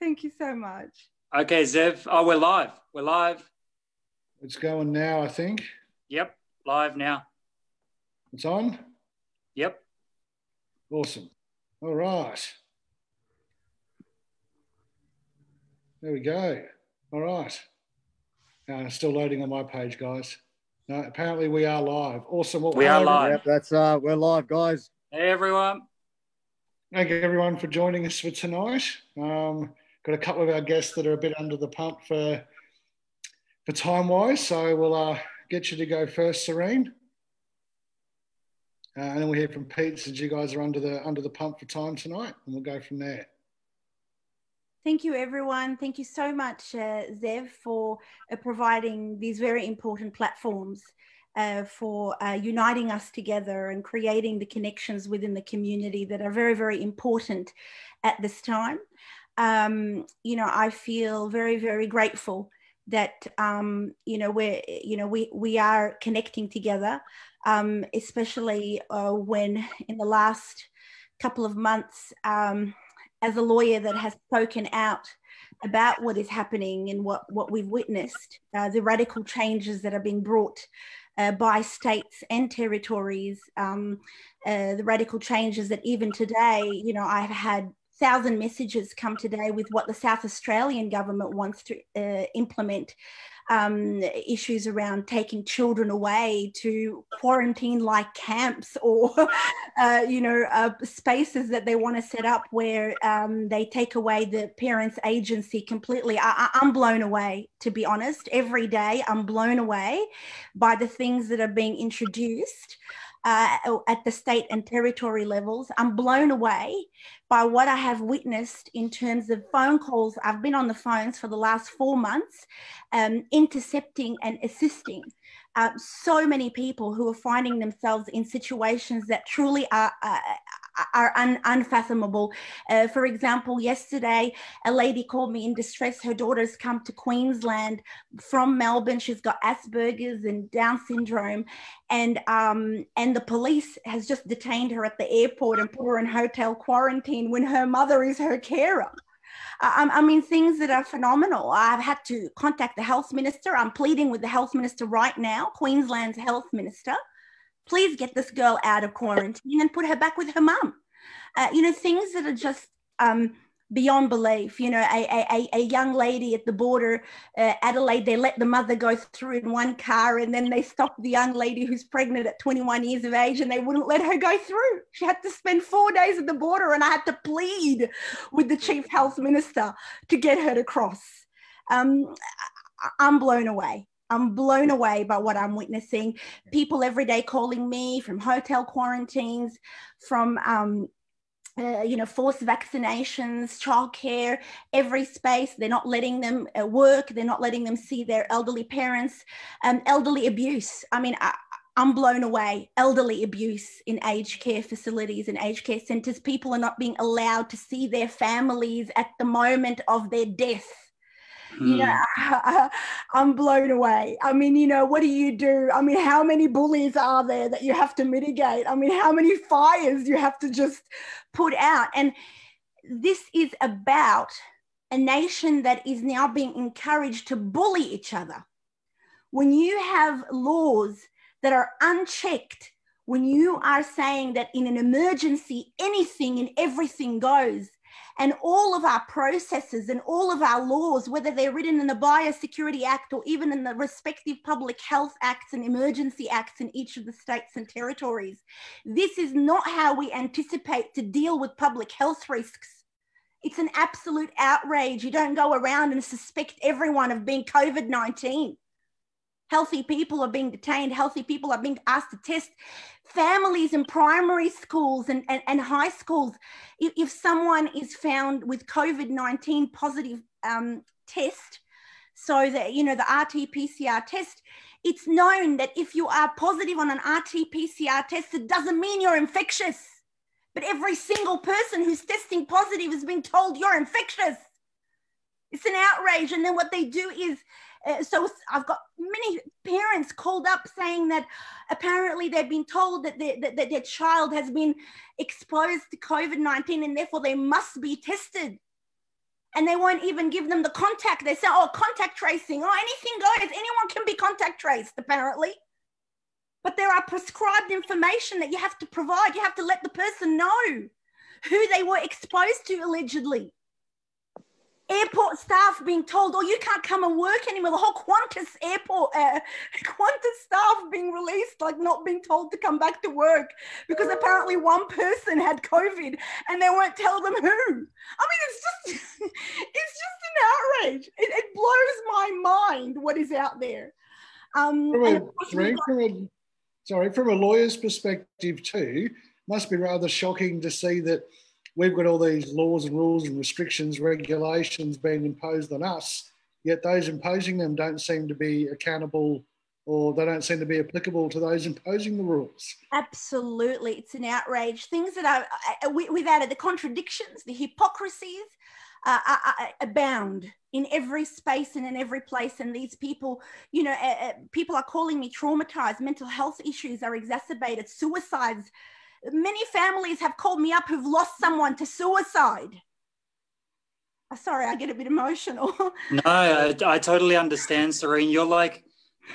Thank you so much. Okay, Zev. Oh, we're live. We're live. It's going now, I think. Yep, live now. It's on? Yep. Awesome. All right. There we go. All right. Uh, still loading on my page, guys. No, apparently we are live. Awesome. Well, we are live. Yep, that's uh, we're live, guys. Hey, everyone. Thank you, everyone, for joining us for tonight. Um, got a couple of our guests that are a bit under the pump for for time wise, so we'll uh, get you to go first, Serene. Uh, and then we'll hear from Pete since you guys are under the under the pump for time tonight, and we'll go from there. Thank you, everyone. Thank you so much, uh, Zev, for uh, providing these very important platforms uh, for uh, uniting us together and creating the connections within the community that are very, very important at this time. Um, you know, I feel very, very grateful that um, you know we're you know we we are connecting together, um, especially uh, when in the last couple of months. Um, as a lawyer that has spoken out about what is happening and what, what we've witnessed, uh, the radical changes that are being brought uh, by states and territories, um, uh, the radical changes that even today, you know, I've had thousand messages come today with what the South Australian government wants to uh, implement um, issues around taking children away to quarantine like camps or, uh, you know, uh, spaces that they want to set up where um, they take away the parents' agency completely. I, I'm blown away, to be honest. Every day, I'm blown away by the things that are being introduced uh, at the state and territory levels. I'm blown away by what I have witnessed in terms of phone calls. I've been on the phones for the last four months, um, intercepting and assisting uh, so many people who are finding themselves in situations that truly are, uh, are un- unfathomable. Uh, for example, yesterday, a lady called me in distress. Her daughter's come to Queensland from Melbourne. She's got Asperger's and Down syndrome, and um, and the police has just detained her at the airport and put her in hotel quarantine when her mother is her carer. I, I mean, things that are phenomenal. I've had to contact the health minister. I'm pleading with the health minister right now, Queensland's health minister please get this girl out of quarantine and put her back with her mum. Uh, you know, things that are just um, beyond belief. You know, a, a, a young lady at the border, uh, Adelaide, they let the mother go through in one car and then they stopped the young lady who's pregnant at 21 years of age and they wouldn't let her go through. She had to spend four days at the border and I had to plead with the chief health minister to get her to cross. Um, I'm blown away. I'm blown away by what I'm witnessing. People every day calling me from hotel quarantines, from um, uh, you know, forced vaccinations, childcare, every space. They're not letting them uh, work. They're not letting them see their elderly parents. Um, elderly abuse. I mean, I, I'm blown away. Elderly abuse in aged care facilities and aged care centres. People are not being allowed to see their families at the moment of their death you know hmm. i'm blown away. I mean you know what do you do? I mean how many bullies are there that you have to mitigate? I mean how many fires you have to just put out? And this is about a nation that is now being encouraged to bully each other. When you have laws that are unchecked when you are saying that in an emergency anything and everything goes and all of our processes and all of our laws, whether they're written in the Biosecurity Act or even in the respective public health acts and emergency acts in each of the states and territories. This is not how we anticipate to deal with public health risks. It's an absolute outrage. You don't go around and suspect everyone of being COVID 19. Healthy people are being detained. Healthy people are being asked to test. Families in primary schools and, and, and high schools, if, if, someone is found with COVID 19 positive um, test, so that, you know, the RT PCR test, it's known that if you are positive on an RT PCR test, it doesn't mean you're infectious. But every single person who's testing positive has been told you're infectious. It's an outrage. And then what they do is Uh, so I've got many parents called up saying that apparently they've been told that, that, that their child has been exposed to COVID 19 and therefore they must be tested. and they won't even give them the contact. They say, oh, contact tracing, oh, anything goes. Anyone can be contact traced, apparently. But there are prescribed information that you have to provide. You have to let the person know who they were exposed to allegedly airport staff being told, "Oh, you can't come and work anymore." The whole Qantas airport, uh, Qantas staff being released, like not being told to come back to work because apparently one person had COVID and they won't tell them who. I mean, it's just, it's just an outrage. It, it, blows my mind what is out there. Um, from a, from a, sorry, from a lawyer's perspective too, must be rather shocking to see that we've got all these laws and rules and restrictions, regulations being imposed on us, yet those imposing them don't seem to be accountable or they don't seem to be applicable to those imposing the rules. Absolutely. It's an outrage. Things that are, uh, we, have added the contradictions, the hypocrisies uh, are, are, abound in every space and in every place. And these people, you know, uh, uh people are calling me traumatized. Mental health issues are exacerbated. Suicides many families have called me up who've lost someone to suicide. Oh, sorry, I get a bit emotional. no, I, I, totally understand, Serene. You're like,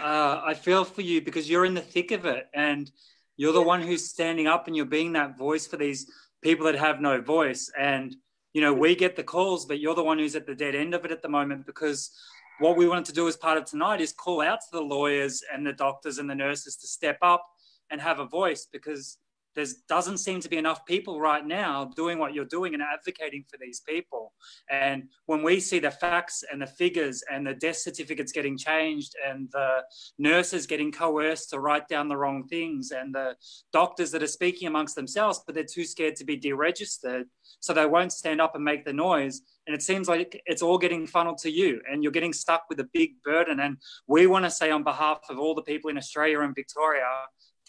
uh, I feel for you because you're in the thick of it and you're the one who's standing up and you're being that voice for these people that have no voice. And, you know, we get the calls, but you're the one who's at the dead end of it at the moment because what we wanted to do as part of tonight is call out to the lawyers and the doctors and the nurses to step up and have a voice because there doesn't seem to be enough people right now doing what you're doing and advocating for these people. And when we see the facts and the figures and the death certificates getting changed and the nurses getting coerced to write down the wrong things and the doctors that are speaking amongst themselves, but they're too scared to be deregistered, so they won't stand up and make the noise. And it seems like it's all getting funneled to you and you're getting stuck with a big burden. And we want to say on behalf of all the people in Australia and Victoria,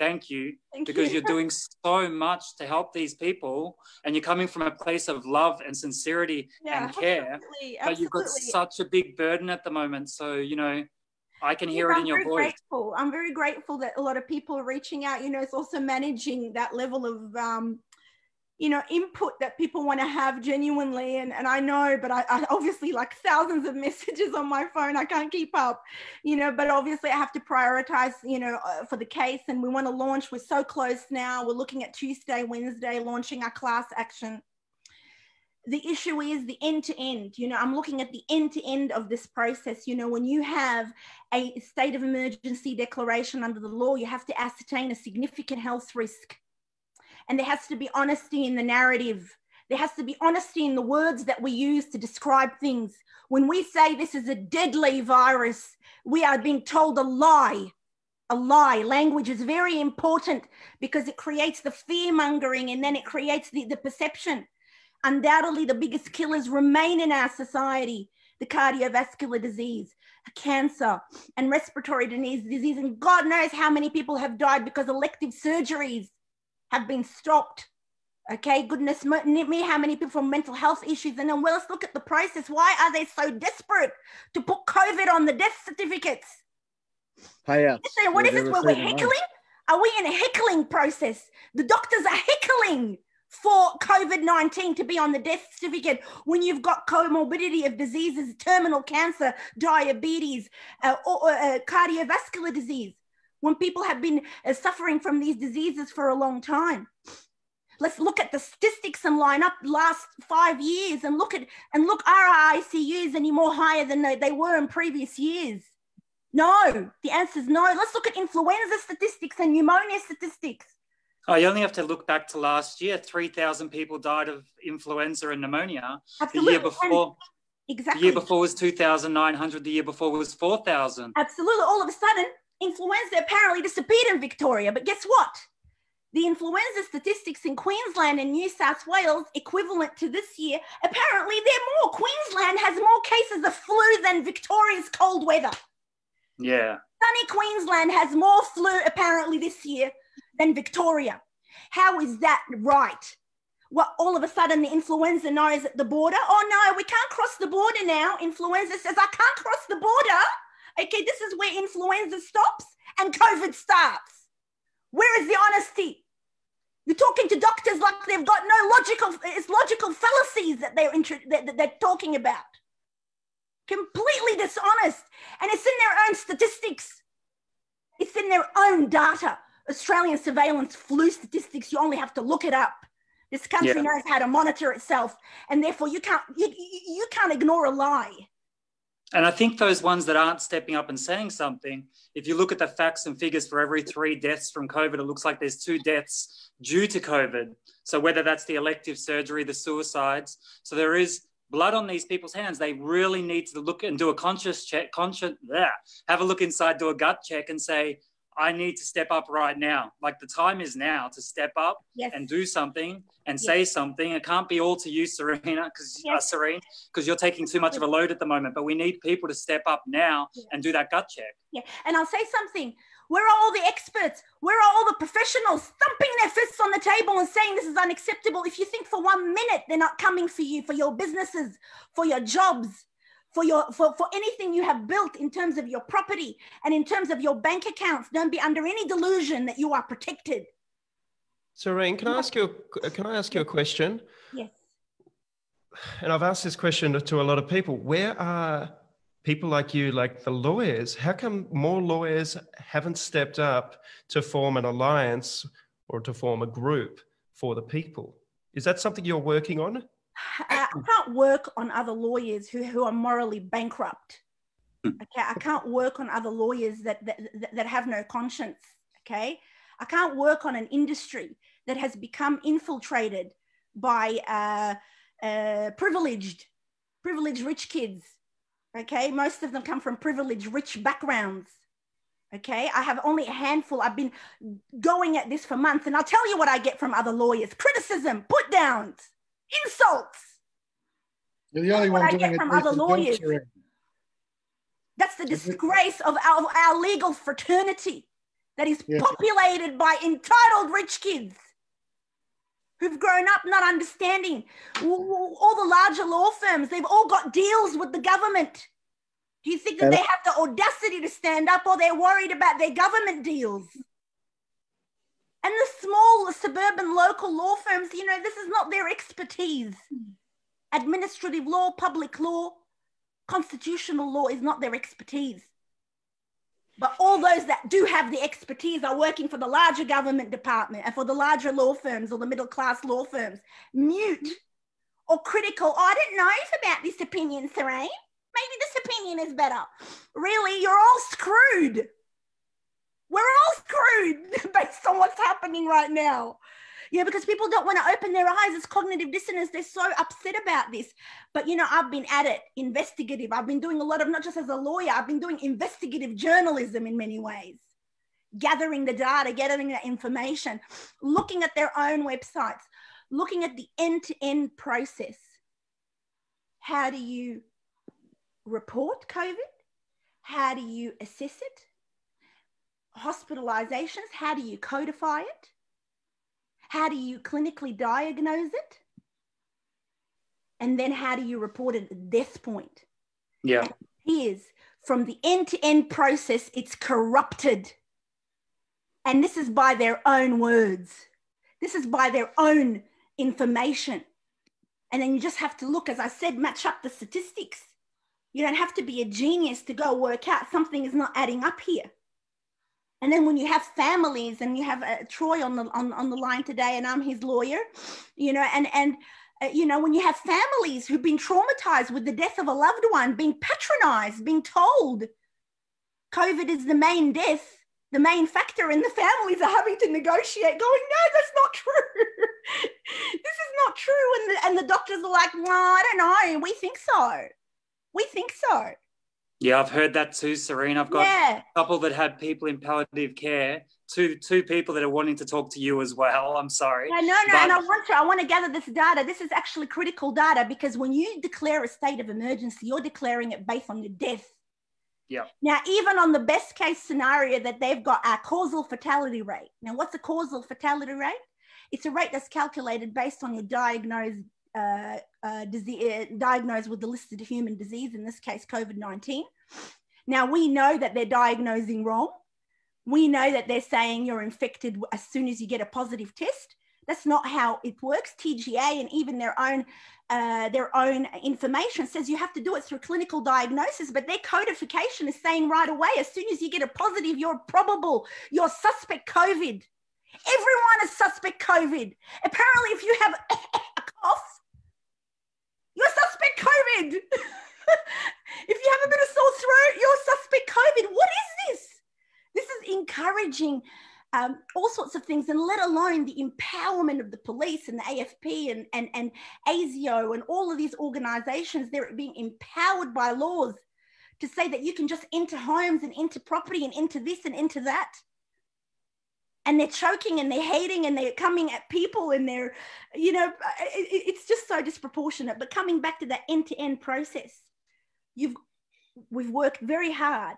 thank you thank because you. you're doing so much to help these people and you're coming from a place of love and sincerity yeah, and care absolutely, absolutely. but you've got such a big burden at the moment so you know I can hear yeah, it in I'm your voice. Grateful. I'm very grateful that a lot of people are reaching out. You know, it's also managing that level of um, you know input that people want to have genuinely and, and i know but I, I, obviously like thousands of messages on my phone i can't keep up you know but obviously i have to prioritize you know uh, for the case and we want to launch we're so close now we're looking at tuesday wednesday launching our class action. The issue is the end to end you know i'm looking at the end to end of this process you know when you have a state of emergency declaration under the law you have to ascertain a significant health risk and there has to be honesty in the narrative. There has to be honesty in the words that we use to describe things. When we say this is a deadly virus, we are being told a lie. A lie. Language is very important because it creates the fear mongering and then it creates the, the perception. Undoubtedly, the biggest killers remain in our society the cardiovascular disease, cancer, and respiratory disease. And God knows how many people have died because elective surgeries have been stopped. Okay, goodness me, how many people from mental health issues? And then well, let's look at the process. Why are they so desperate to put COVID on the death certificates? Hey, what is this? Where we're heckling? Are we in a heckling process? The doctors are heckling for COVID 19 to be on the death certificate when you've got comorbidity of diseases, terminal cancer, diabetes, uh, or, uh, cardiovascular disease when people have been uh, suffering from these diseases for a long time. Let's look at the statistics and line up last five years and look at and look are our ICUs any more higher than they, they were in previous years? No, the answer is no. Let's look at influenza statistics and pneumonia statistics. Oh, you only have to look back to last year. 3,000 people died of influenza and pneumonia. Absolutely. The year before, exactly. The year before was 2,900. The year before was 4,000. Absolutely. All of a sudden, influenza apparently disappeared in Victoria, but guess what? The influenza statistics in Queensland and New South Wales, equivalent to this year, apparently they're more. Queensland has more cases of flu than Victoria's cold weather. Yeah. Sunny Queensland has more flu apparently this year than Victoria. How is that right? Well, all of a sudden the influenza knows at the border, oh no, we can't cross the border now. Influenza says, I can't cross the border. Okay, this is where influenza stops and COVID starts. Where is the honesty? You're talking to doctors like they've got no logical, it's logical fallacies that they're, that they're talking about. Completely dishonest. And it's in their own statistics, it's in their own data. Australian surveillance flu statistics, you only have to look it up. This country yeah. knows how to monitor itself, and therefore you can't you, you can't ignore a lie. And I think those ones that aren't stepping up and saying something, if you look at the facts and figures for every three deaths from COVID, it looks like there's two deaths due to COVID. So whether that's the elective surgery, the suicides, so there is blood on these people's hands. They really need to look and do a conscious check, conscious, yeah, have a look inside, do a gut check, and say, I need to step up right now. Like the time is now to step up yes. and do something and yes. say something. It can't be all to you, Serena, because uh, yes. uh, Serene, because you're taking too much of a load at the moment. But we need people to step up now yeah. and do that gut check. Yeah, and I'll say something. Where are all the experts? Where are all the professionals thumping their fists on the table and saying this is unacceptable? If you think for one minute they're not coming for you, for your businesses, for your jobs, for your for, for anything you have built in terms of your property and in terms of your bank accounts don't be under any delusion that you are protected Serene, can I ask you can I ask you a question? Yes. And I've asked this question to a lot of people. Where are people like you, like the lawyers? How come more lawyers haven't stepped up to form an alliance or to form a group for the people? Is that something you're working on? I can't work on other lawyers who, who are morally bankrupt. Hmm. Okay, I can't work on other lawyers that, that, that have no conscience. Okay, I can't work on an industry that has become infiltrated by uh, uh, privileged, privileged rich kids. Okay, most of them come from privileged rich backgrounds. Okay, I have only a handful. I've been going at this for months, and I'll tell you what I get from other lawyers criticism, put downs insults. You're the only one doing it from other lawyers. That's the disgrace of our, our legal fraternity that is populated by entitled rich kids who've grown up not understanding all the larger law firms. They've all got deals with the government. Do you think that they have the audacity to stand up or they're worried about their government deals? And the small suburban local law firms, you know, this is not their expertise. Administrative law, public law, constitutional law is not their expertise. But all those that do have the expertise are working for the larger government department and for the larger law firms or the middle class law firms. Mute or critical. Oh, I didn't know about this opinion, Serene. Maybe this opinion is better. Really, you're all screwed. We're all screwed based on what's happening right now. Yeah, because people don't want to open their eyes. It's cognitive dissonance. They're so upset about this. But, you know, I've been at it, investigative. I've been doing a lot of, not just as a lawyer, I've been doing investigative journalism in many ways, gathering the data, gathering the information, looking at their own websites, looking at the end to end process. How do you report COVID? How do you assess it? Hospitalizations, how do you codify it? How do you clinically diagnose it? And then how do you report it at death point? Yeah. Here's from the end to end process, it's corrupted. And this is by their own words. This is by their own information. And then you just have to look, as I said, match up the statistics. You don't have to be a genius to go work out something is not adding up here. And then when you have families and you have uh, Troy on the on, on the line today, and I'm his lawyer, you know, and and uh, you know when you have families who've been traumatized with the death of a loved one, being patronized, being told COVID is the main death, the main factor, and the families are having to negotiate, going, no, that's not true. this is not true, and the, and the doctors are like, no, I don't know, we think so, we think so. Yeah, I've heard that too, Serene. I've got yeah. a couple that have people in palliative care. Two two people that are wanting to talk to you as well. I'm sorry. Yeah, no, no, but... and I want to I want to gather this data. This is actually critical data because when you declare a state of emergency, you're declaring it based on your death. Yeah. Now, even on the best case scenario that they've got a causal fatality rate. Now, what's a causal fatality rate? It's a rate that's calculated based on your diagnosed uh, uh, disease, uh, diagnosed with the listed human disease, in this case, COVID 19. Now, we know that they're diagnosing wrong. We know that they're saying you're infected as soon as you get a positive test. That's not how it works. TGA and even their own uh, their own information says you have to do it through clinical diagnosis, but their codification is saying right away, as soon as you get a positive, you're probable, you're suspect COVID. Everyone is suspect COVID. Apparently, if you have a cough, you're suspect COVID. if you have a bit of sore throat, you're suspect COVID. What is this? This is encouraging um, all sorts of things, and let alone the empowerment of the police and the AFP and, and, and ASIO and all of these organizations. They're being empowered by laws to say that you can just enter homes and into property and into this and into that. And they're choking and they're hating and they're coming at people and they're, you know, uh, it, it's just so disproportionate. But coming back to that end to end process, you've we've worked very hard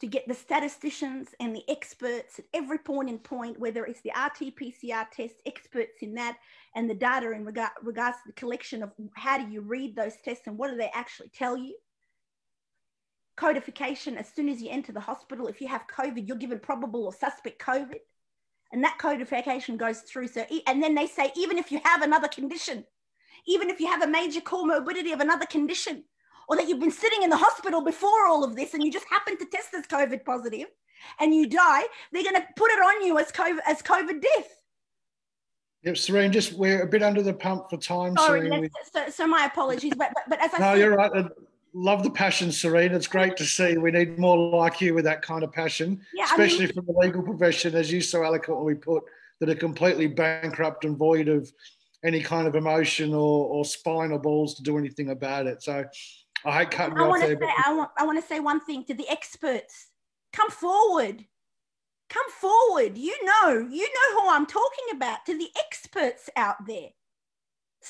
to get the statisticians and the experts at every point in point, whether it's the RT-PCR test, experts in that, and the data in regard, regards to the collection of how do you read those tests and what do they actually tell you. Codification, as soon as you enter the hospital, if you have COVID, you're given probable or suspect COVID. And that codification goes through. So, and then they say, even if you have another condition, even if you have a major comorbidity of another condition, or that you've been sitting in the hospital before all of this and you just happen to test as COVID positive and you die, they're going to put it on you as COVID, as COVID death. Yep, Serene, just we're a bit under the pump for time. Sorry, Serene. So, so my apologies, but, but, but as I no, said, you're right. Love the passion, Serene. It's great to see. We need more like you with that kind of passion, yeah, especially I mean, from the legal profession, as you so eloquently put, that are completely bankrupt and void of any kind of emotion or, or spine or balls to do anything about it. So I hate cutting I want to say, but... I want, I want to say one thing to the experts. Come forward. Come forward. You know, you know who I'm talking about. To the experts out there.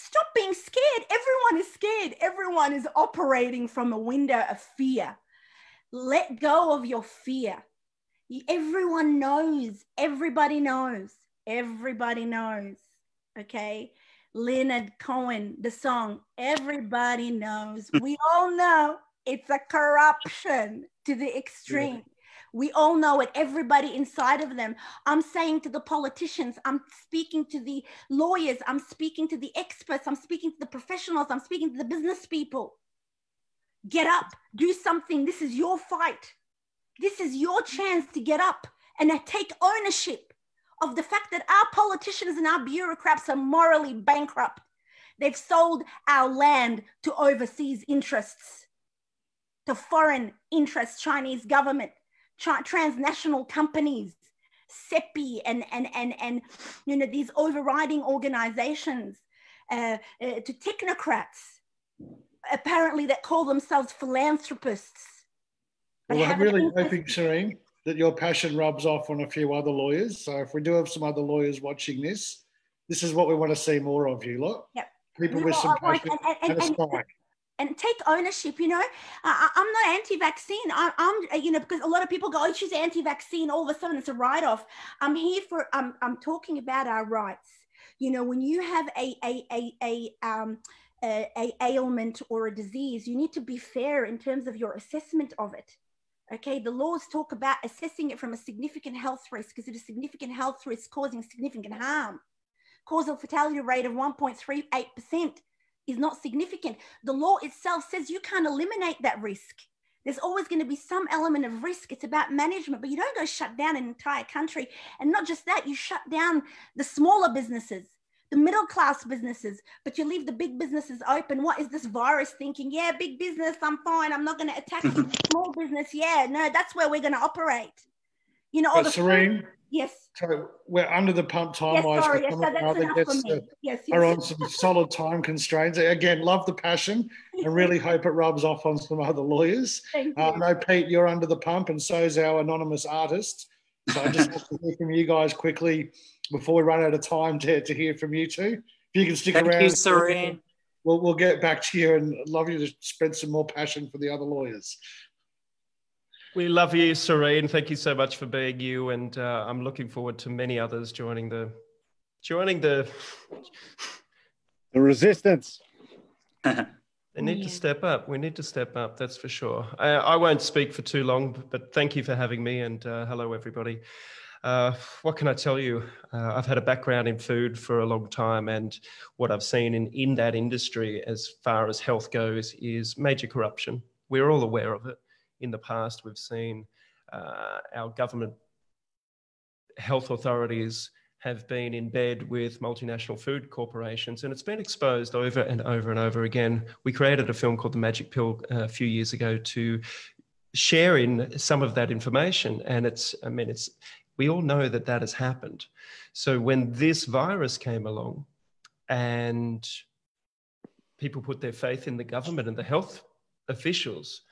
Stop being scared. Everyone is scared. Everyone is operating from a window of fear. Let go of your fear. Everyone knows. Everybody knows. Everybody knows. Okay. Leonard Cohen, the song Everybody Knows. We all know it's a corruption to the extreme. We all know it, everybody inside of them. I'm saying to the politicians, I'm speaking to the lawyers, I'm speaking to the experts, I'm speaking to the professionals, I'm speaking to the business people. Get up, do something. This is your fight. This is your chance to get up and take ownership of the fact that our politicians and our bureaucrats are morally bankrupt. They've sold our land to overseas interests, to foreign interests, Chinese government, transnational companies, CEPI, and, and, and, and you know, these overriding organizations, uh, uh, to technocrats, apparently that call themselves philanthropists. Well, I'm really hoping, Serene, that your passion rubs off on a few other lawyers. So if we do have some other lawyers watching this, this is what we want to see more of you lot. Yep. People with some passion and, and, and, and, and take ownership. You know, I, am not anti-vaccine. I, am you know, because a lot of people go, "Oh, she's anti-vaccine." All of a sudden, it's a write-off. I'm here for. I'm I'm talking about our rights. You know, when you have a a a a um. A, a ailment or a disease, you need to be fair in terms of your assessment of it Okay, the laws talk about assessing it from a significant health risk. because it is a significant health risk causing significant harm? Causal fatality rate of 1.38% is not significant. The law itself says you can't eliminate that risk. There's always going to be some element of risk. It's about management, but you don't go shut down an entire country. And not just that, you shut down the smaller businesses the middle class businesses, but you leave the big businesses open. What is this virus thinking? Yeah, big business, I'm fine. I'm not going to attack small business. Yeah, no, that's where we're going to operate. You know, all the Serene. Food, yes. So we're under the pump time yes, wise. Sorry, yes, so that's enough for me. Yes, yes. Are on some solid time constraints. Again, love the passion and really hope it rubs off on some other lawyers. Thank uh, you. no, Pete, you're under the pump, and so is our anonymous artist. So I just want to hear from you guys quickly before we run out of time to, to hear from you two. If you can stick Thank around. You, Serene. We'll, we'll get back to you and love you to spread some more passion for the other lawyers. We love you, Serene. Thank you so much for being you, and uh, I'm looking forward to many others joining the joining the the resistance. They need yeah. to step up. We need to step up. That's for sure. I, I, won't speak for too long, but thank you for having me, and uh, hello everybody. Uh, what can I tell you? Uh, I've had a background in food for a long time, and what I've seen in, in that industry as far as health goes is major corruption. We're all aware of it. In the past, we've seen uh, our government health authorities have been in bed with multinational food corporations, and it's been exposed over and over and over again. We created a film called The Magic Pill uh, a few years ago to share in some of that information, and it's, I mean, it's, we all know that that has happened. So when this virus came along, and people put their faith in the government and the health officials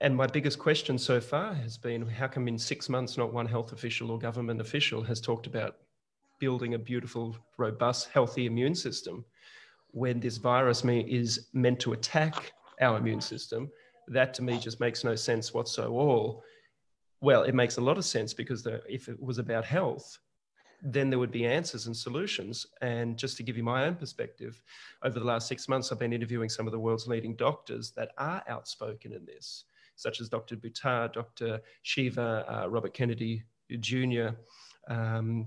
and my biggest question so far has been how come in six months not one health official or government official has talked about building a beautiful, robust, healthy immune system when this virus is meant to attack our immune system? That to me just makes no sense whatsoever. Well, it makes a lot of sense because the, if it was about health, then there would be answers and solutions. And just to give you my own perspective, over the last six months, I've been interviewing some of the world's leading doctors that are outspoken in this such as Dr. Buttar, Dr. Shiva, uh, Robert Kennedy Jr., um,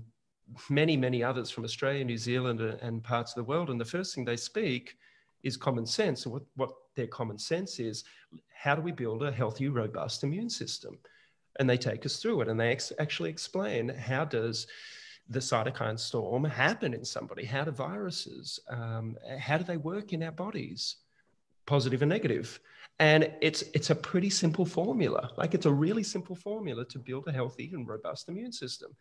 many, many others from Australia, New Zealand, and parts of the world. And the first thing they speak is common sense. And what, what their common sense is how do we build a healthy, robust immune system? And they take us through it and they ex- actually explain how does the cytokine storm happen in somebody? How do viruses, um, how do they work in our bodies, positive and negative? And it's it's a pretty simple formula. Like it's a really simple formula to build a healthy and robust immune system.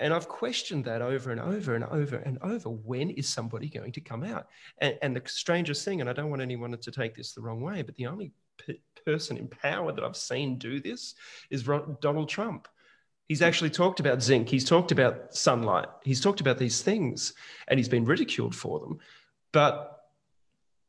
And I've questioned that over and over and over and over. When is somebody going to come out? And, and the strangest thing, and I don't want anyone to take this the wrong way, but the only p- person in power that I've seen do this is Donald Trump. He's actually talked about zinc. He's talked about sunlight. He's talked about these things, and he's been ridiculed for them. But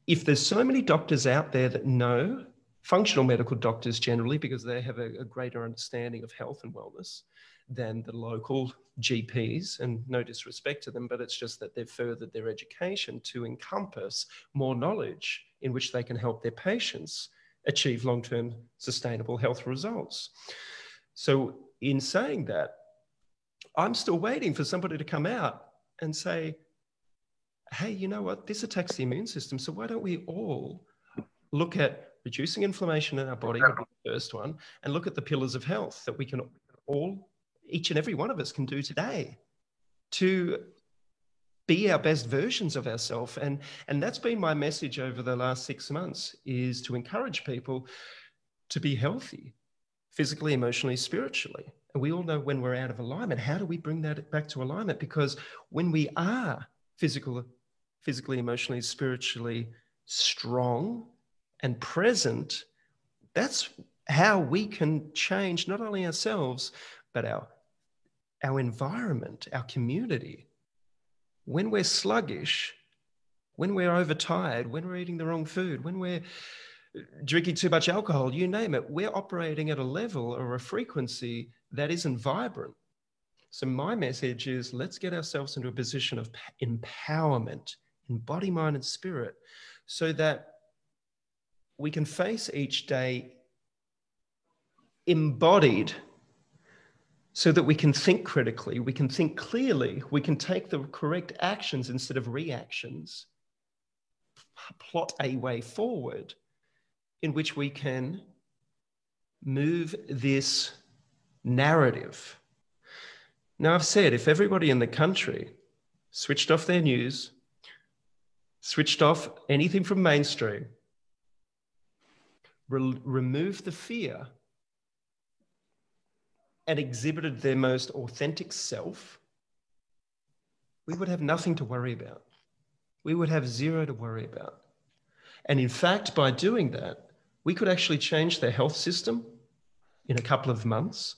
if there's so many doctors out there that know, functional medical doctors generally, because they have a, a greater understanding of health and wellness than the local GPs, and no disrespect to them, but it's just that they've furthered their education to encompass more knowledge in which they can help their patients achieve long term sustainable health results. So, in saying that, I'm still waiting for somebody to come out and say, hey, you know what? This attacks the immune system. So why don't we all look at reducing inflammation in our body, the first one, and look at the pillars of health that we can all, each and every one of us can do today to be our best versions of ourselves. And, and that's been my message over the last six months is to encourage people to be healthy, physically, emotionally, spiritually. And we all know when we're out of alignment, how do we bring that back to alignment? Because when we are physical, physically, emotionally, spiritually strong and present, that's how we can change not only ourselves, but our, our environment, our community. When we're sluggish, when we're overtired, when we're eating the wrong food, when we're drinking too much alcohol, you name it, we're operating at a level or a frequency that isn't vibrant. So, my message is let's get ourselves into a position of empowerment in body, mind, and spirit so that we can face each day embodied so that we can think critically, we can think clearly, we can take the correct actions instead of reactions, plot a way forward in which we can move this narrative now, I've said if everybody in the country switched off their news, switched off anything from mainstream, re- removed the fear, and exhibited their most authentic self, we would have nothing to worry about. We would have zero to worry about. And in fact, by doing that, we could actually change the health system in a couple of months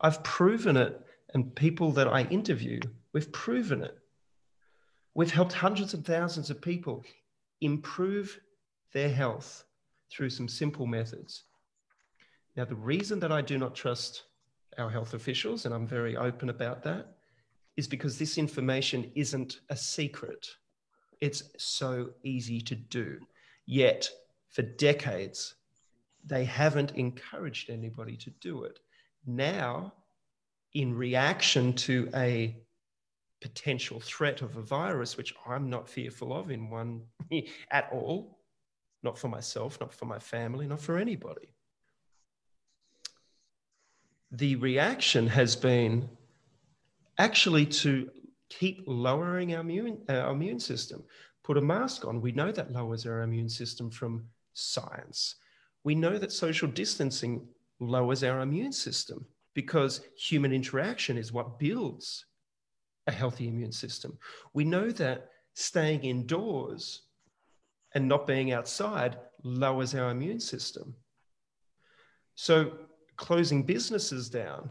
I've proven it, and people that I interview, we've proven it. We've helped hundreds of thousands of people improve their health through some simple methods. Now, the reason that I do not trust our health officials, and I'm very open about that, is because this information isn't a secret. It's so easy to do. Yet, for decades, they haven't encouraged anybody to do it. Now, in reaction to a potential threat of a virus, which I'm not fearful of in one at all, not for myself, not for my family, not for anybody. The reaction has been actually to keep lowering our immune, uh, our immune system. Put a mask on. We know that lowers our immune system from science. We know that social distancing lowers our immune system because human interaction is what builds a healthy immune system. We know that staying indoors and not being outside lowers our immune system. So, closing businesses down,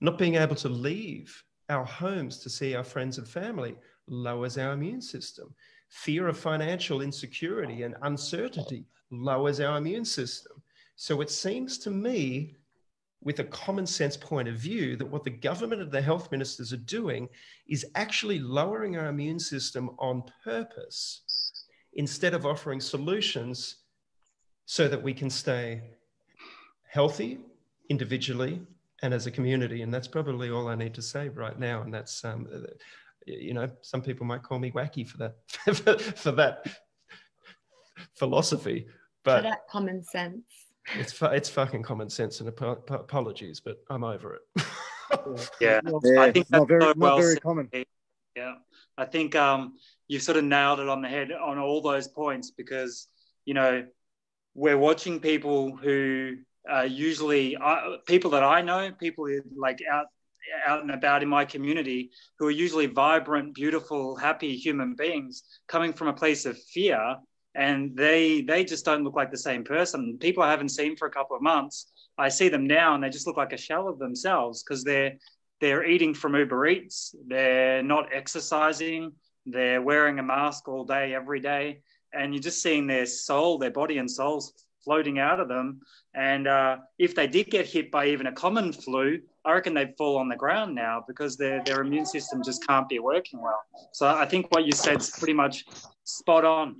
not being able to leave our homes to see our friends and family lowers our immune system. Fear of financial insecurity and uncertainty lowers our immune system. So, it seems to me with a common sense point of view that what the government and the health ministers are doing is actually lowering our immune system on purpose instead of offering solutions so that we can stay healthy individually and as a community. And that's probably all I need to say right now. And that's, um, you know, some people might call me wacky for that, for that philosophy, but for that common sense it's fu- it's fucking common sense and ap- apologies, but I'm over it. yeah, yeah, I think that's not very, so not well very common. Yeah, I think um, you've sort of nailed it on the head on all those points because you know we're watching people who are usually uh, people that I know, people who like out out and about in my community who are usually vibrant, beautiful, happy human beings coming from a place of fear and they they just don't look like the same person. People I haven't seen for a couple of months, I see them now and they just look like a shell of themselves because they're they're eating from Uber Eats, they're not exercising, they're wearing a mask all day every day, and you're just seeing their soul, their body and souls floating out of them. And uh, if they did get hit by even a common flu, I reckon they'd fall on the ground now because their their immune system just can't be working well. So I think what you said's pretty much spot on.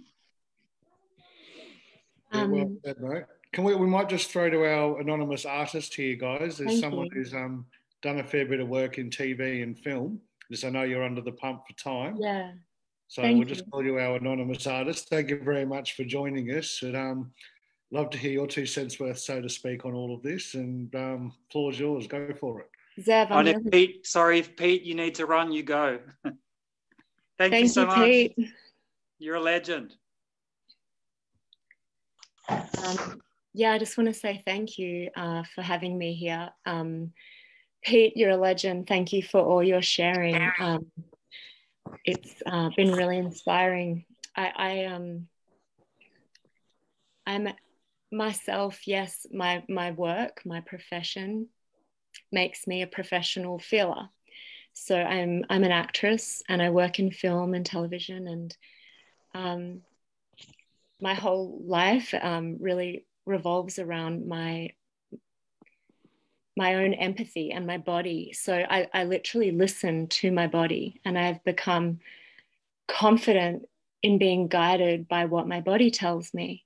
Yeah, well Um, said. Can we? We might just throw to our anonymous artist here, guys. There's someone you. who's um, done a fair bit of work in TV and film. Just I know you're under the pump for time, yeah. so thank we'll just call you our anonymous artist. Thank you very much for joining us, and um, love to hear your two cents worth, so to speak, on all of this. And um, floor's yours. Go for it. Zev, I I'm know, Pete. Sorry, if Pete, you need to run. You go. Thank, you so you, much. Pete. You're a legend. Um, yeah, I just want to say thank you uh, for having me here. Um, Pete, you're a legend. Thank you for all your sharing. Um, it's uh, been really inspiring. I, I um, I'm myself. Yes, my my work, my profession, makes me a professional feeler. So I'm I'm an actress and I work in film and television and um, my whole life um, really revolves around my my own empathy and my body. So I, I literally listen to my body and I've become confident in being guided by what my body tells me.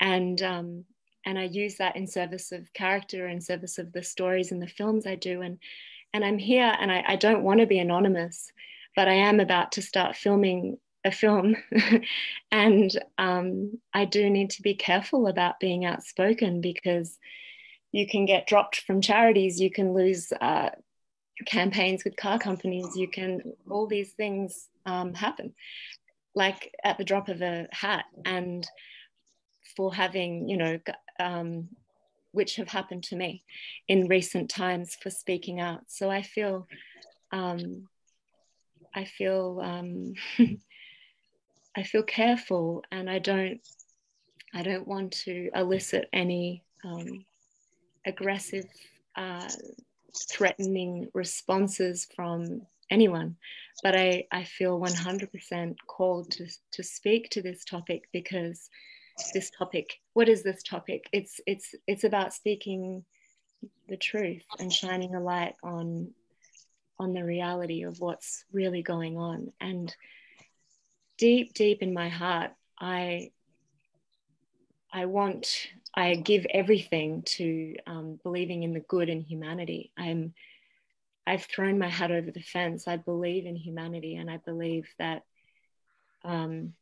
And um, and I use that in service of character, in service of the stories and the films I do. And and I'm here and I, I don't want to be anonymous, but I am about to start filming a film. and um, I do need to be careful about being outspoken because you can get dropped from charities, you can lose uh, campaigns with car companies, you can, all these things um, happen like at the drop of a hat. And for having, you know, um, which have happened to me in recent times for speaking out. So I feel, um, I feel, um, I feel careful, and I don't, I don't want to elicit any um, aggressive, uh, threatening responses from anyone. But I, I feel 100% called to, to speak to this topic because this topic what is this topic it's it's it's about speaking the truth and shining a light on on the reality of what's really going on and deep deep in my heart i i want I give everything to um, believing in the good in humanity. I'm I've thrown my hat over the fence. I believe in humanity, and I believe that um,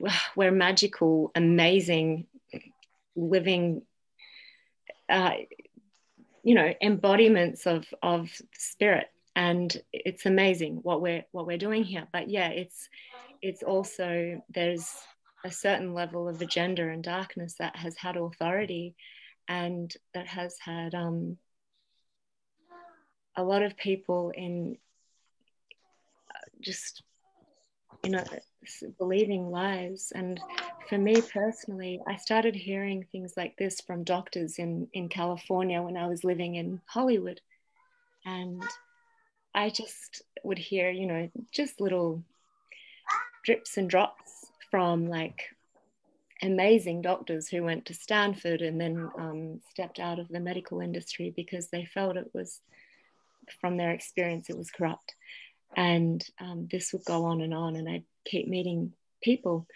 we're magical, amazing, living, uh, you know, embodiments of of spirit, and it's amazing what we're what we're doing here. But yeah, it's it's also there's a certain level of agenda and darkness that has had authority, and that has had um, a lot of people in uh, just you know believing lies and for me personally i started hearing things like this from doctors in in california when i was living in hollywood and i just would hear you know just little drips and drops from like amazing doctors who went to stanford and then um, stepped out of the medical industry because they felt it was from their experience it was corrupt. And um, this would go on and on and i'd keep meeting people.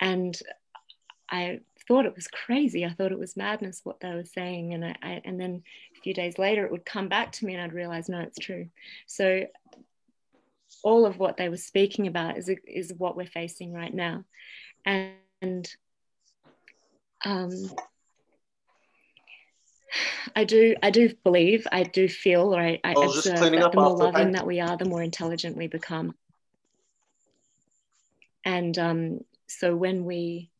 And i thought it was crazy. I thought it was madness what they were saying. And I, I, and then a few days later it would come back to me and i'd realize no it's true. So all of what they were speaking about is, is what we're facing right now. And, and um, I do I do believe I do feel or I, I observe that the more loving that we are the more intelligent we become. And um, so when we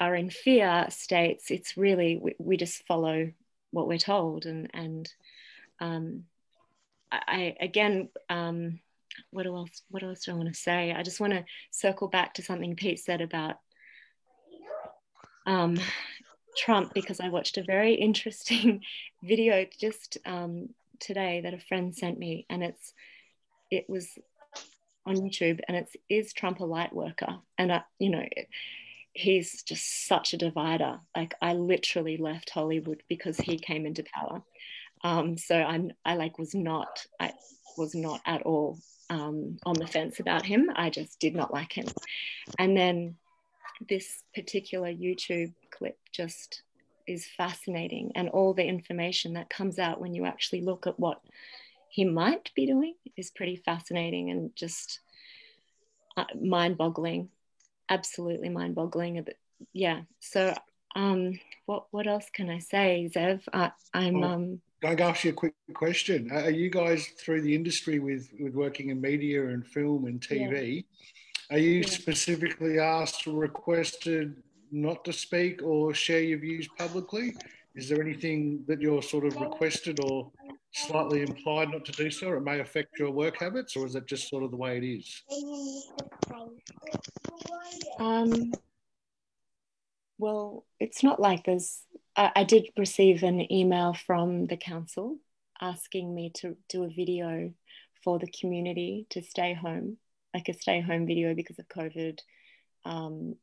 are in fear states it's really we, we just follow what we're told and and um, I, again um, what else what else do I want to say I just want to circle back to something Pete said about um, Trump because I watched a very interesting video just um, today that a friend sent me, and it's it was on YouTube, and it's is Trump a light worker? And I, you know, he's just such a divider. Like I literally left Hollywood because he came into power. Um, so I'm I like was not I was not at all um, on the fence about him. I just did not like him, and then this particular YouTube clip just is fascinating, and all the information that comes out when you actually look at what he might be doing is pretty fascinating and just uh, mind-boggling. Absolutely mind-boggling. Yeah. So, um, what what else can I say, Zev? I, am well, um. Can I ask you a quick question? Are you guys through the industry with with working in media and film and TV? Yeah are you yeah. specifically asked or requested not to speak or share your views publicly? Is there anything that you're sort of requested or slightly implied not to do so? It may affect your work habits, or is that just sort of the way it is? Um, well, it's not like there's. I, I did receive an email from the council asking me to do a video for the community to stay home like a stay home video because of COVID. Um,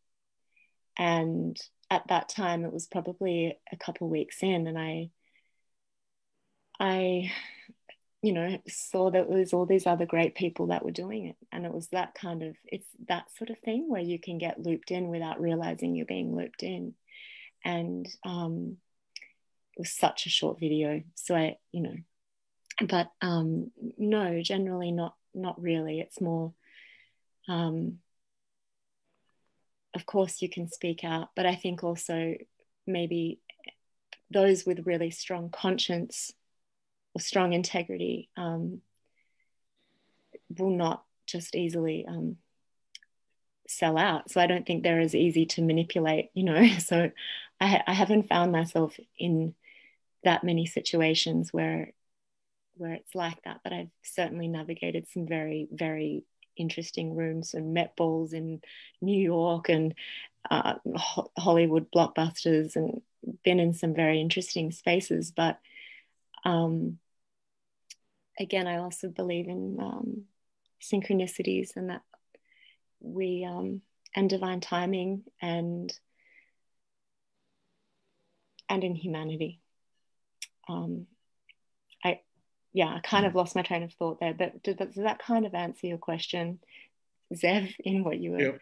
and at that time, it was probably a couple weeks in, and I, I, you know, saw that there was all these other great people that were doing it, and it was that kind of it's that sort of thing where you can get looped in without realizing you're being looped in, and um, it was such a short video, so I, you know, but um, no, generally not not really. It's more um, of course you can speak out but i think also maybe those with really strong conscience or strong integrity um, will not just easily um, sell out so i don't think they're as easy to manipulate you know so I, I haven't found myself in that many situations where where it's like that but i've certainly navigated some very very interesting rooms and met balls in New York and uh, Hollywood blockbusters and been in some very interesting spaces. But um, again, I also believe in um, synchronicities and that we um, and divine timing and and in humanity. Um, yeah, I kind of lost my train of thought there, but does that, does that kind of answer your question, Zev, in what you were? Yep.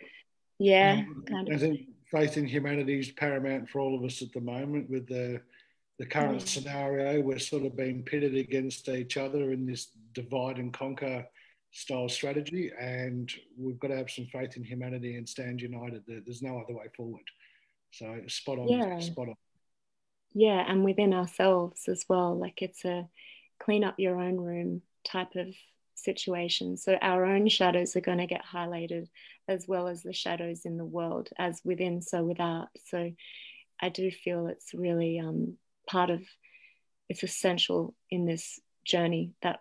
Yeah, Um, kind I of. think faith in humanity is paramount for all of us at the moment with the the current Mm. scenario. We're sort of being pitted against each other in this divide and conquer style strategy, and we've got to have some faith in humanity and stand united. There's no other way forward. So spot on, Yeah. spot on. Yeah, and within ourselves as well. Like it's a clean up your own room type of situation. So our own shadows are going to get highlighted as well as the shadows in the world, as within, so without. So I do feel it's really um, part of, it's essential in this journey that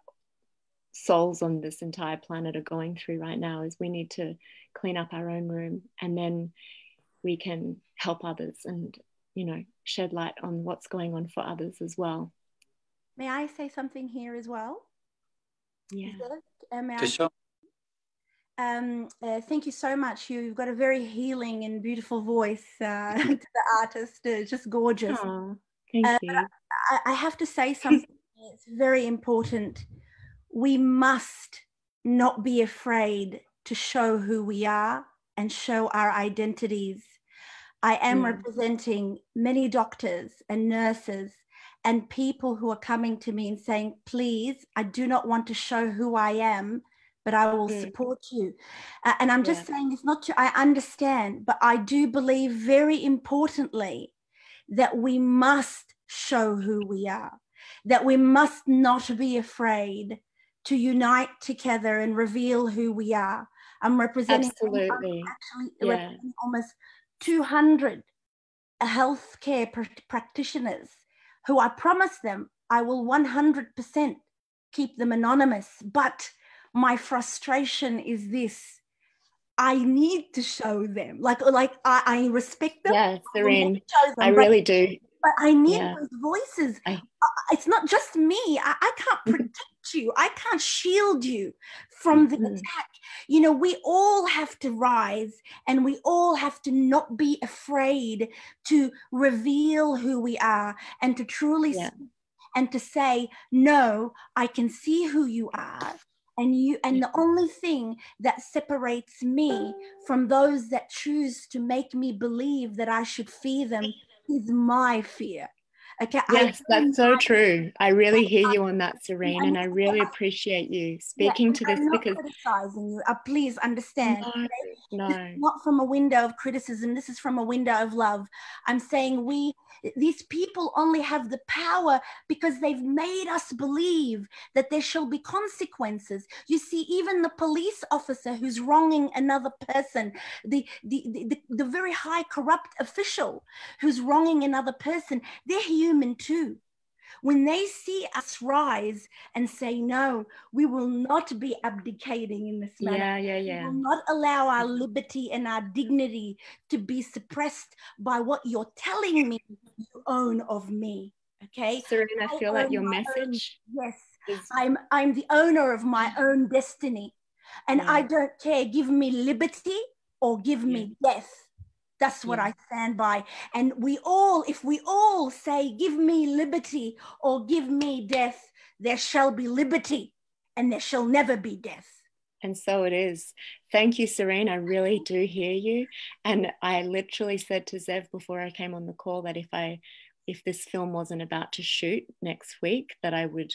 souls on this entire planet are going through right now is we need to clean up our own room and then we can help others and you know shed light on what's going on for others as well May I say something here as well? yeah Is that- uh, may I For sure. Um, uh, thank you so much. You've got a very healing and beautiful voice uh, to the artist. Uh, just gorgeous. Aw, thank Uh, you I, I have to say something. it's very important. We must not be afraid to show who we are and show our identities. I am Mm. representing many doctors and nurses and people who are coming to me and saying, please, I do not want to show who I am, but I will Mm. support you. Uh, and I'm just Yeah. saying it's not to, I understand, but I do believe very importantly that we must show who we are, that we must not be afraid to unite together and reveal who we are. I'm representing absolutely actually Yeah. representing almost 200 healthcare pr- practitioners who I promise them I will 100% keep them anonymous. But my frustration is this. I need to show them, like, like I, I respect them. yeah I serene them, i but- really do but I need Yeah. those voices. I- Uh, it's not just me. I, I can't protect you. I can't shield you from the Mhm. attack. You know, we all have to rise and we all have to not be afraid to reveal who we are and to truly Yeah. and to say, no, I can see who you are. And you and the only thing that separates me from those that choose to make me believe that I should fear them is my fear. Okay. Yes that's so don't- true i really hear you on that serene and i really appreciate you speaking and to this I'm not because criticizing you. Uh, please understand. no, no. This is not from a window of criticism. This is from a window of love. I'm saying we, these people only have the power because they've made us believe that there shall be consequences. You see, even the police officer who's wronging another person, the, the, the, the, very high corrupt official who's wronging another person, they're human too. When they see us rise and say, no, we will not be abdicating in this manner. yeah yeah yeah. We will not allow our liberty and our dignity to be suppressed by what you're telling me you own of me. Okay. serene i feel like your my own- message Yes. is I'm I'm the owner of my own destiny. And I don't care. Give me liberty or give me death. That's what. I stand by. And we all, if we all say, give me liberty or give me death, there shall be liberty and there shall never be death. And so it is. Thank you, Serene. I really do hear you. And I literally said to Zev before I came on the call that if I if this film wasn't about to shoot next week, that I would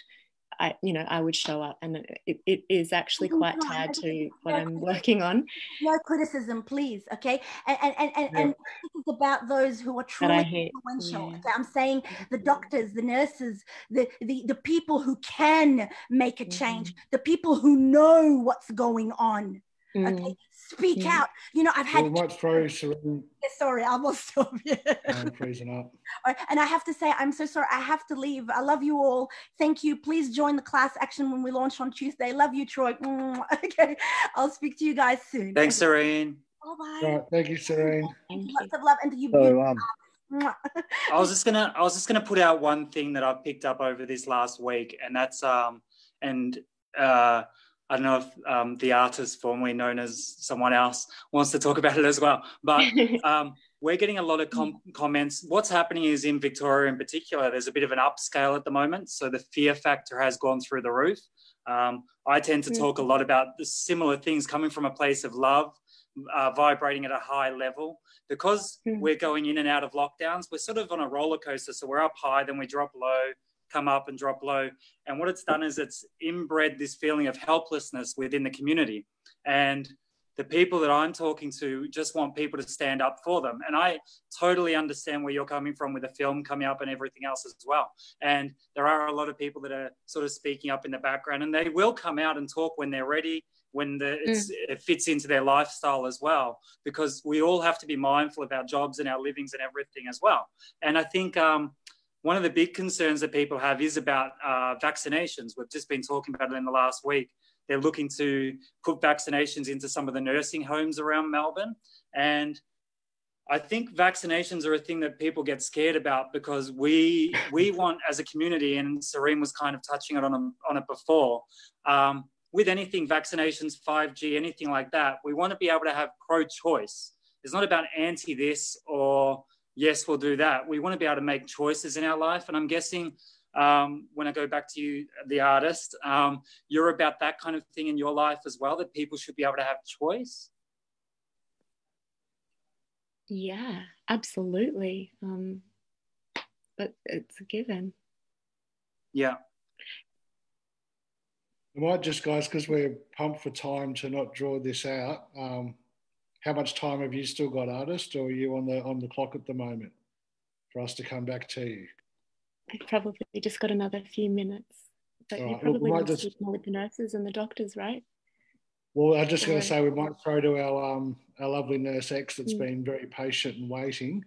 I you know I would show up and it, it is actually quite tied to what I'm working on. no criticism, please. Okay. And and and, and, Yeah. and this is about those who are truly influential. yeah. Okay? I'm saying the doctors, the nurses, the, the the people who can make a change, Mm-hmm. the people who know what's going on. Mm, Okay. Speak Yeah. out. You know, I've had We might throw Serene sorry, I will stop you. I'm freezing up. All right, And I have to say, I'm so sorry. I have to leave. I love you all. Thank you. Please join the class action when we launch on Tuesday. Love you, Troy. Mwah. Okay. I'll speak to you guys soon. Thanks, Serene. Bye bye. Right, thank you, Serene. thank you. Lots of love and to you. So, um, I was just gonna I was just gonna put out one thing that I've picked up over this last week, and that's um and uh I don't know if um, the artist formerly known as someone else wants to talk about it as well, but um, we're getting a lot of com- comments. What's happening is in Victoria in particular, there's a bit of an upscale at the moment, so the fear factor has gone through the roof. Um, I tend to talk a lot about the similar things coming from a place of love, uh, vibrating at a high level. Because mm. we're going in and out of lockdowns, we're sort of on a roller coaster. So we're up high, then we drop low, come up and drop low. And what it's done is it's inbred this feeling of helplessness within the community. And the people that I'm talking to just want people to stand up for them. And I totally understand where you're coming from with the film coming up and everything else as well. And there are a lot of people that are sort of speaking up in the background and they will come out and talk when they're ready, when the, mm. it fits into their lifestyle as well, because we all have to be mindful of our jobs and our livings and everything as well. And I think, um, one of the big concerns that people have is about uh, vaccinations. We've just been talking about it in the last week they're looking to put vaccinations into some of the nursing homes around Melbourne. And I think vaccinations are a thing that people get scared about because we we want as a community, and Serene was kind of touching it on, on it before. Um, with anything, vaccinations, 5G, anything like that, we want to be able to have pro-choice. It's not about anti this or yes, we'll do that. We want to be able to make choices in our life, and I'm guessing um, when I go back to you, the artist, um, you're about that kind of thing in your life as well, that people should be able to have choice. Yeah, absolutely. Um, but it's a given. Yeah. I might just, guys, because we're pumped for time to not draw this out. Um, how much time have you still got, artist, or are you on the on the clock at the moment for us to come back to you? I've probably just got another few minutes. But you probably want to speak more with the nurses and the doctors, right? Well, I'm just going to say we might throw to our um, our lovely nurse X that's mm. been very patient and waiting,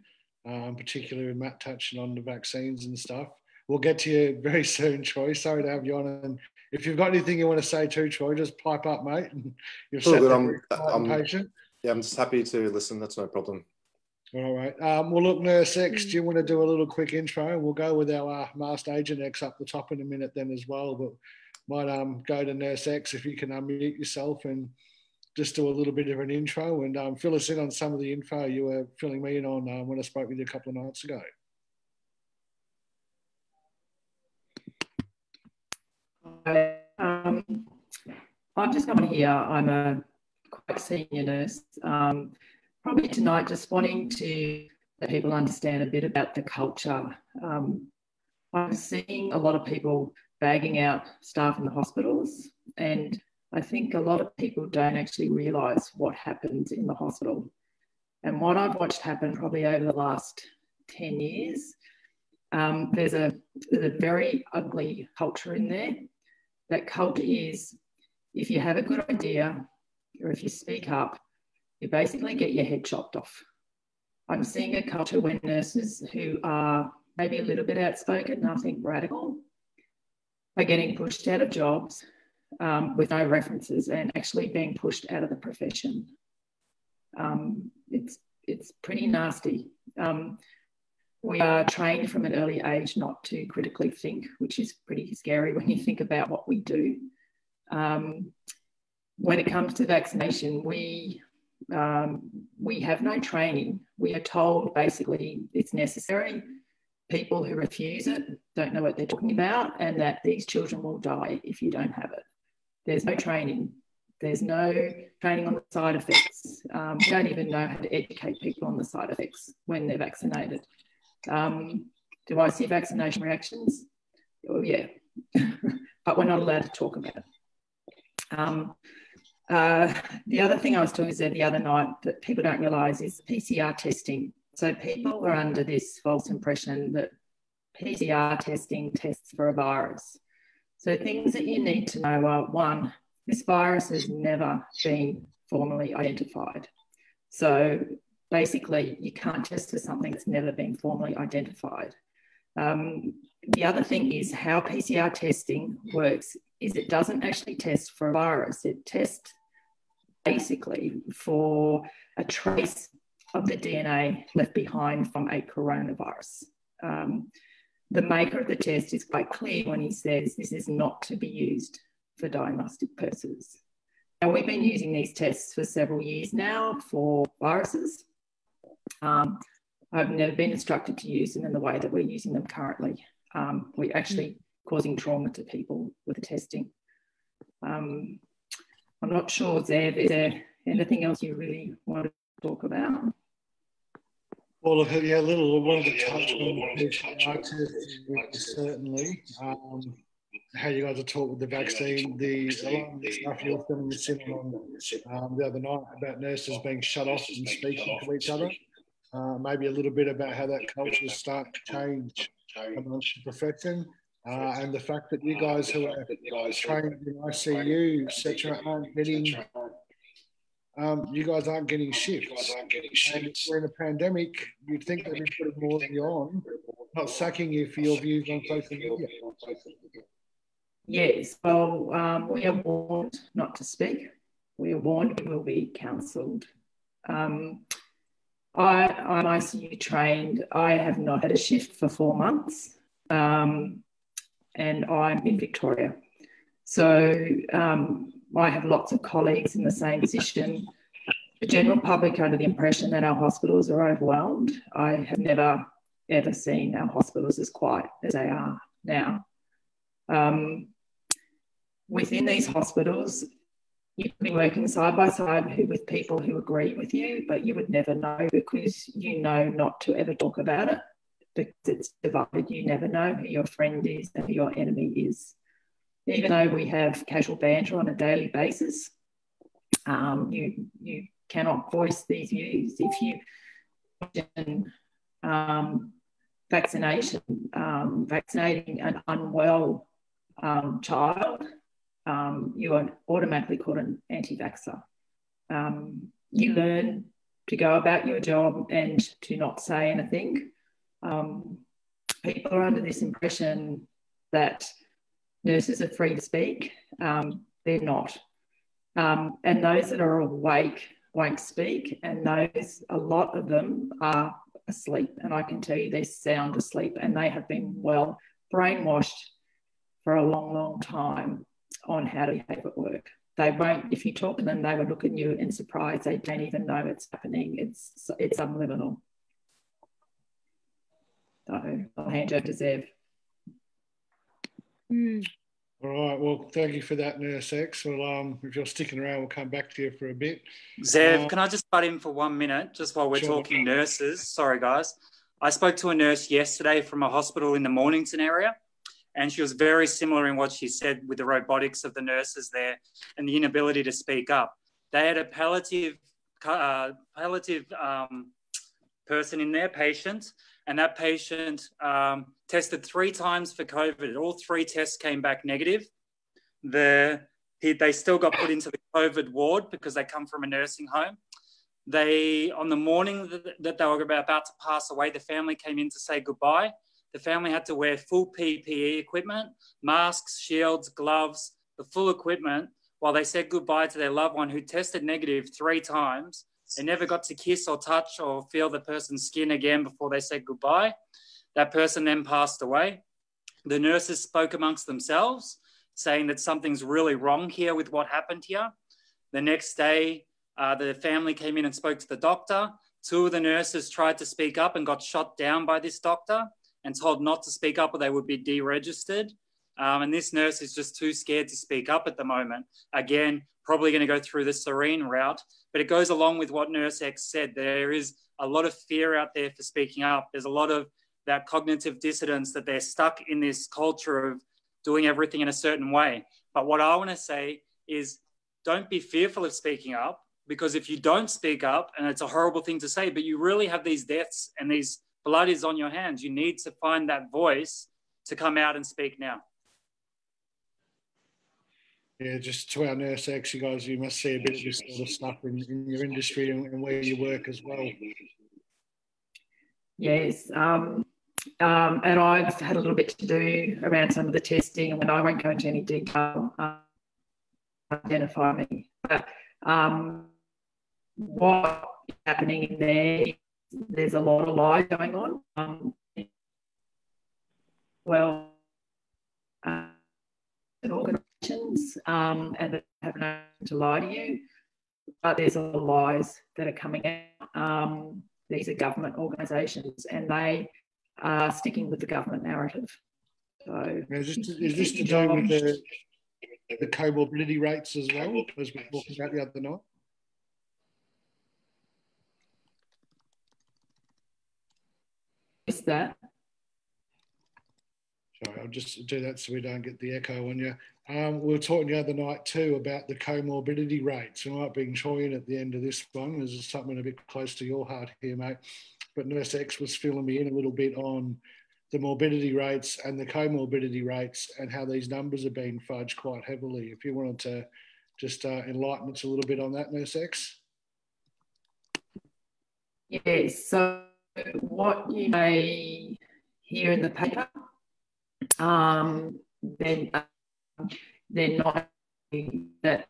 um, particularly with Matt touching on the vaccines and stuff. We'll get to you very soon, Troy. Sorry to have you on. And if you've got anything you want to say too, Troy, just pipe up, mate. And you've sat I'm, I'm, patient. Yeah, I'm just happy to listen. That's no problem. All right. Um, well, look, Nurse X, do you want to do a little quick intro? And We'll go with our uh, Master Agent X up the top in a minute then as well. But might um, go to Nurse X if you can unmute yourself and just do a little bit of an intro and um, fill us in on some of the info you were filling me in on uh, when I spoke with you a couple of nights ago. Um, I'm just coming here. I'm a quite senior nurse. Um, probably tonight just wanting to let people understand a bit about the culture. Um, I'm seeing a lot of people bagging out staff in the hospitals, and I think a lot of people don't actually realise what happens in the hospital. And what I've watched happen probably over the last 10 years, um, there's, a, there's a very ugly culture in there. That culture is if you have a good idea or if you speak up, you basically get your head chopped off. I'm seeing a culture where nurses who are maybe a little bit outspoken, nothing radical, are getting pushed out of jobs um, with no references and actually being pushed out of the profession. Um, it's, it's pretty nasty. Um, we are trained from an early age not to critically think, which is pretty scary when you think about what we do. Um, when it comes to vaccination, we um, we have no training. We are told basically it's necessary. People who refuse it don't know what they're talking about, and that these children will die if you don't have it. There's no training. There's no training on the side effects. Um, we don't even know how to educate people on the side effects when they're vaccinated. Um, do I see vaccination reactions? Oh, yeah, but we're not allowed to talk about it. Um, uh, the other thing I was talking about the other night that people don't realise is PCR testing. So people are under this false impression that PCR testing tests for a virus. So things that you need to know are one, this virus has never been formally identified. So basically, you can't test for something that's never been formally identified. Um, the other thing is how PCR testing works is it doesn't actually test for a virus. It tests basically for a trace of the DNA left behind from a coronavirus. Um, the maker of the test is quite clear when he says this is not to be used for diagnostic purposes. Now, we've been using these tests for several years now for viruses. Um, I've never been instructed to use them in the way that we're using them currently. Um, we're actually causing trauma to people with the testing. Um, I'm not sure, Zev, is there anything else you really want to talk about? Well, look, yeah, a little. I wanted to touch on certainly. Um, how you guys are talking with the vaccine, the, stuff you were filming the on um, the other night about nurses being shut off and speaking to each other. Uh, maybe a little bit about how that culture is starting to change amongst the profession. Uh, and the fact that you guys who are trained in ICU, etc., aren't getting um, you guys aren't getting shifts. And if we're in a pandemic, you'd think they'd be putting more of you on, not sacking you for your views on social media. Yes, well, um, we are warned not to speak. We are warned we will be counselled. Um, I, I'm ICU trained. I have not had a shift for four months, um, and I'm in Victoria. So um, I have lots of colleagues in the same position. The general public under the impression that our hospitals are overwhelmed. I have never ever seen our hospitals as quiet as they are now. Um, within these hospitals, you can be working side by side with people who agree with you, but you would never know because you know not to ever talk about it because it's divided. You never know who your friend is and who your enemy is even though we have casual banter on a daily basis, um, you you cannot voice these views if you um, vaccination, um, vaccinating an unwell um, child, um, you are automatically called an anti-vaxxer. Um, you learn to go about your job and to not say anything. People are under this impression that nurses are free to speak. Um, they're not. Um, and those that are awake won't speak, and those, a lot of them are asleep. And I can tell you they're sound asleep, and they have been well brainwashed for a long, long time on how to behave at work. They won't, if you talk to them, they would look at you in surprise. They don't even know it's happening. It's it's unliminal. So I'll hand over to Zev. Mm. All right. Well, thank you for that, Nurse X. Well, um, if you're sticking around, we'll come back to you for a bit. Zev, uh, can I just butt in for one minute, just while we're sure. talking nurses? Sorry, guys. I spoke to a nurse yesterday from a hospital in the Mornington area, and she was very similar in what she said with the robotics of the nurses there and the inability to speak up. They had a palliative, uh, palliative um, person in their patient and that patient um, tested three times for COVID. All three tests came back negative. The, he, they still got put into the COVID ward because they come from a nursing home. They, on the morning that, that they were about to pass away, the family came in to say goodbye. The family had to wear full PPE equipment, masks, shields, gloves, the full equipment, while they said goodbye to their loved one who tested negative three times they never got to kiss or touch or feel the person's skin again before they said goodbye. That person then passed away. The nurses spoke amongst themselves, saying that something's really wrong here with what happened here. The next day, uh, the family came in and spoke to the doctor. Two of the nurses tried to speak up and got shot down by this doctor and told not to speak up or they would be deregistered. Um, and this nurse is just too scared to speak up at the moment. Again, probably going to go through the serene route, but it goes along with what Nurse X said. There is a lot of fear out there for speaking up. There's a lot of that cognitive dissonance that they're stuck in this culture of doing everything in a certain way. But what I want to say is don't be fearful of speaking up because if you don't speak up, and it's a horrible thing to say, but you really have these deaths and these blood is on your hands, you need to find that voice to come out and speak now yeah, just to our nurse X, you guys, you must see a bit of this sort of stuff in, in your industry and, and, where you work as well. Yes, um, um, and I've had a little bit to do around some of the testing, and I won't go into any detail. Uh, identify me, but um, what's happening in there? There's a lot of lies going on. Um, well, uh, questions um, and have no to lie to you, but there's a lot of lies that are coming out. Um, these are government organisations and they are sticking with the government narrative. So is this, is this to do with the, the comorbidity rates as well, as we talked about the other night? Is that? Sorry, I'll just do that so we don't get the echo on you. Um, we were talking the other night too about the comorbidity rates. We might bring Troy at the end of this one. This is something a bit close to your heart here, mate. But Nurse X was filling me in a little bit on the morbidity rates and the comorbidity rates and how these numbers are being fudged quite heavily. If you wanted to just uh, enlighten us a little bit on that, Nurse X. Yes. So what you may hear in the paper, um, then uh, they're not that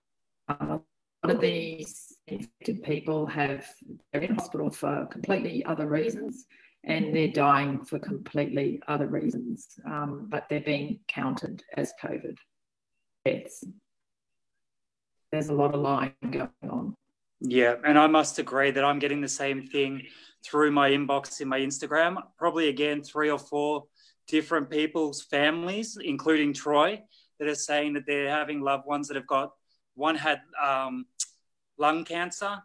uh, a lot of these infected people have they're in hospital for completely other reasons and they're dying for completely other reasons, um, but they're being counted as COVID deaths. There's a lot of lying going on. Yeah, and I must agree that I'm getting the same thing through my inbox in my Instagram. Probably again, three or four different people's families, including Troy, that are saying that they're having loved ones that have got one had um, lung cancer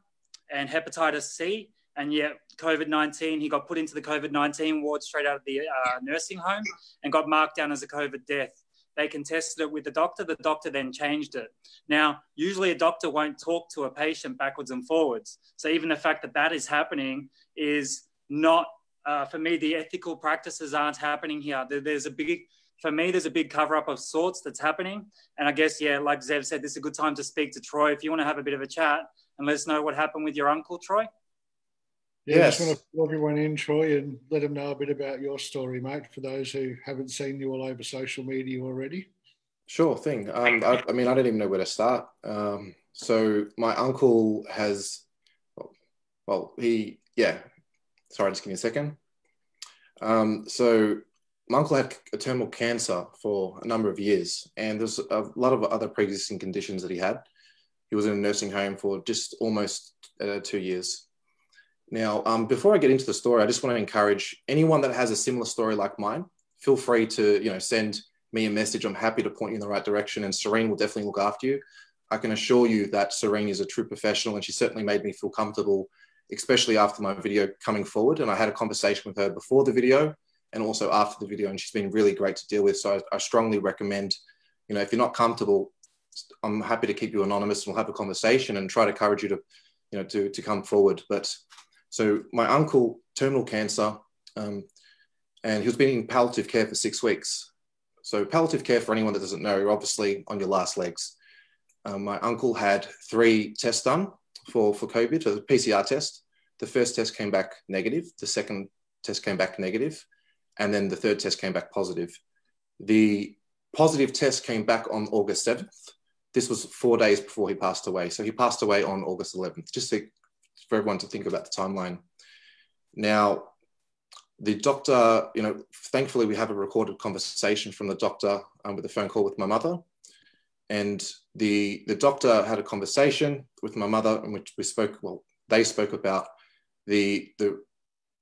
and hepatitis C, and yet COVID 19, he got put into the COVID 19 ward straight out of the uh, nursing home and got marked down as a COVID death. They contested it with the doctor. The doctor then changed it. Now, usually a doctor won't talk to a patient backwards and forwards. So even the fact that that is happening is not, uh, for me, the ethical practices aren't happening here. There's a big, for me, there's a big cover up of sorts that's happening. And I guess, yeah, like Zev said, this is a good time to speak to Troy. If you want to have a bit of a chat and let us know what happened with your uncle, Troy. Yeah, yes. just want to fill everyone in, Troy, and let them know a bit about your story, mate, for those who haven't seen you all over social media already. Sure thing. Um, I, I, mean, I don't even know where to start. Um, so my uncle has, well, well, he, yeah. Sorry, just give me a second. Um, so my uncle had terminal cancer for a number of years, and there's a lot of other pre-existing conditions that he had. He was in a nursing home for just almost uh, two years. Now, um, before I get into the story, I just want to encourage anyone that has a similar story like mine. Feel free to, you know, send me a message. I'm happy to point you in the right direction, and Serene will definitely look after you. I can assure you that Serene is a true professional, and she certainly made me feel comfortable, especially after my video coming forward. And I had a conversation with her before the video and also after the video, and she's been really great to deal with. So I, I strongly recommend, you know, if you're not comfortable, I'm happy to keep you anonymous and we'll have a conversation and try to encourage you to, you know, to to come forward. But so my uncle, terminal cancer, um, and he was being in palliative care for six weeks. So palliative care, for anyone that doesn't know, you're obviously on your last legs. Um, my uncle had three tests done for, for COVID, so the PCR test. The first test came back negative. The second test came back negative, and then the third test came back positive. The positive test came back on August 7th. This was four days before he passed away. So he passed away on August 11th, just to for everyone to think about the timeline. Now, the doctor, you know, thankfully we have a recorded conversation from the doctor um, with a phone call with my mother. And the, the doctor had a conversation with my mother in which we spoke, well, they spoke about the, the,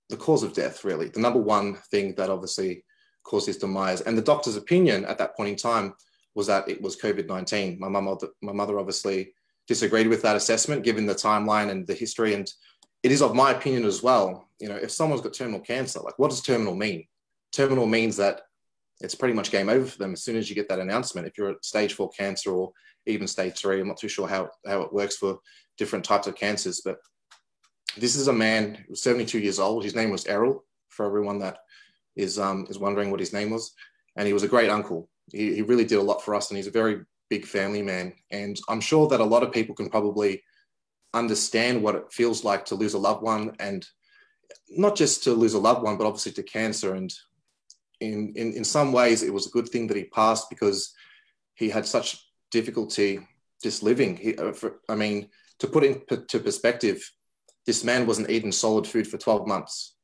the cause of death, really. The number one thing that obviously caused his demise. And the doctor's opinion at that point in time was that it was COVID 19. My, mom, my mother obviously disagreed with that assessment given the timeline and the history. And it is of my opinion as well. You know, if someone's got terminal cancer, like what does terminal mean? Terminal means that it's pretty much game over for them as soon as you get that announcement. If you're at stage four cancer or even stage three, I'm not too sure how, how it works for different types of cancers, but this is a man who was 72 years old. His name was Errol, for everyone that is um, is wondering what his name was. And he was a great uncle. He, he really did a lot for us, and he's a very big family man. And I'm sure that a lot of people can probably understand what it feels like to lose a loved one and not just to lose a loved one, but obviously to cancer. And in, in, in some ways, it was a good thing that he passed because he had such difficulty just living. He, uh, for, I mean, to put into perspective, this man wasn't eating solid food for 12 months.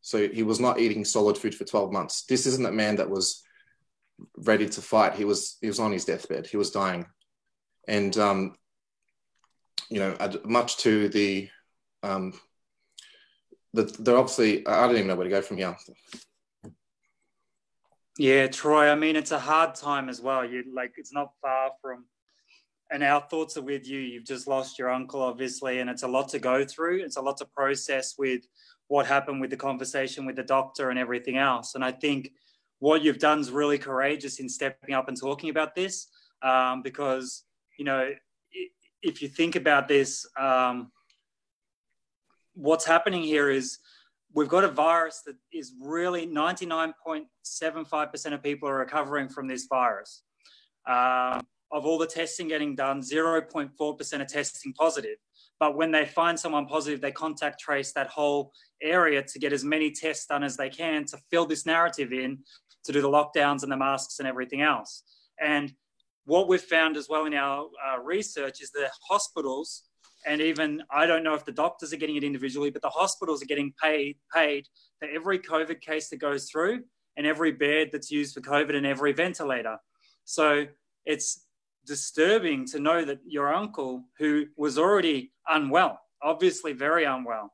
So he was not eating solid food for 12 months. This isn't a man that was ready to fight. He was he was on his deathbed. He was dying, and um, you know, much to the um, the they're obviously I don't even know where to go from here. Yeah, Troy. I mean, it's a hard time as well. You like it's not far from and our thoughts are with you. You've just lost your uncle, obviously, and it's a lot to go through. It's a lot to process with what happened with the conversation with the doctor and everything else. And I think what you've done is really courageous in stepping up and talking about this, um, because you know if you think about this, um, what's happening here is we've got a virus that is really 99.75% of people are recovering from this virus. Um, of all the testing getting done, 0.4% are testing positive. But when they find someone positive, they contact trace that whole area to get as many tests done as they can to fill this narrative in to do the lockdowns and the masks and everything else. And what we've found as well in our uh, research is the hospitals, and even I don't know if the doctors are getting it individually, but the hospitals are getting paid paid for every COVID case that goes through and every bed that's used for COVID and every ventilator. So it's disturbing to know that your uncle, who was already unwell, obviously very unwell,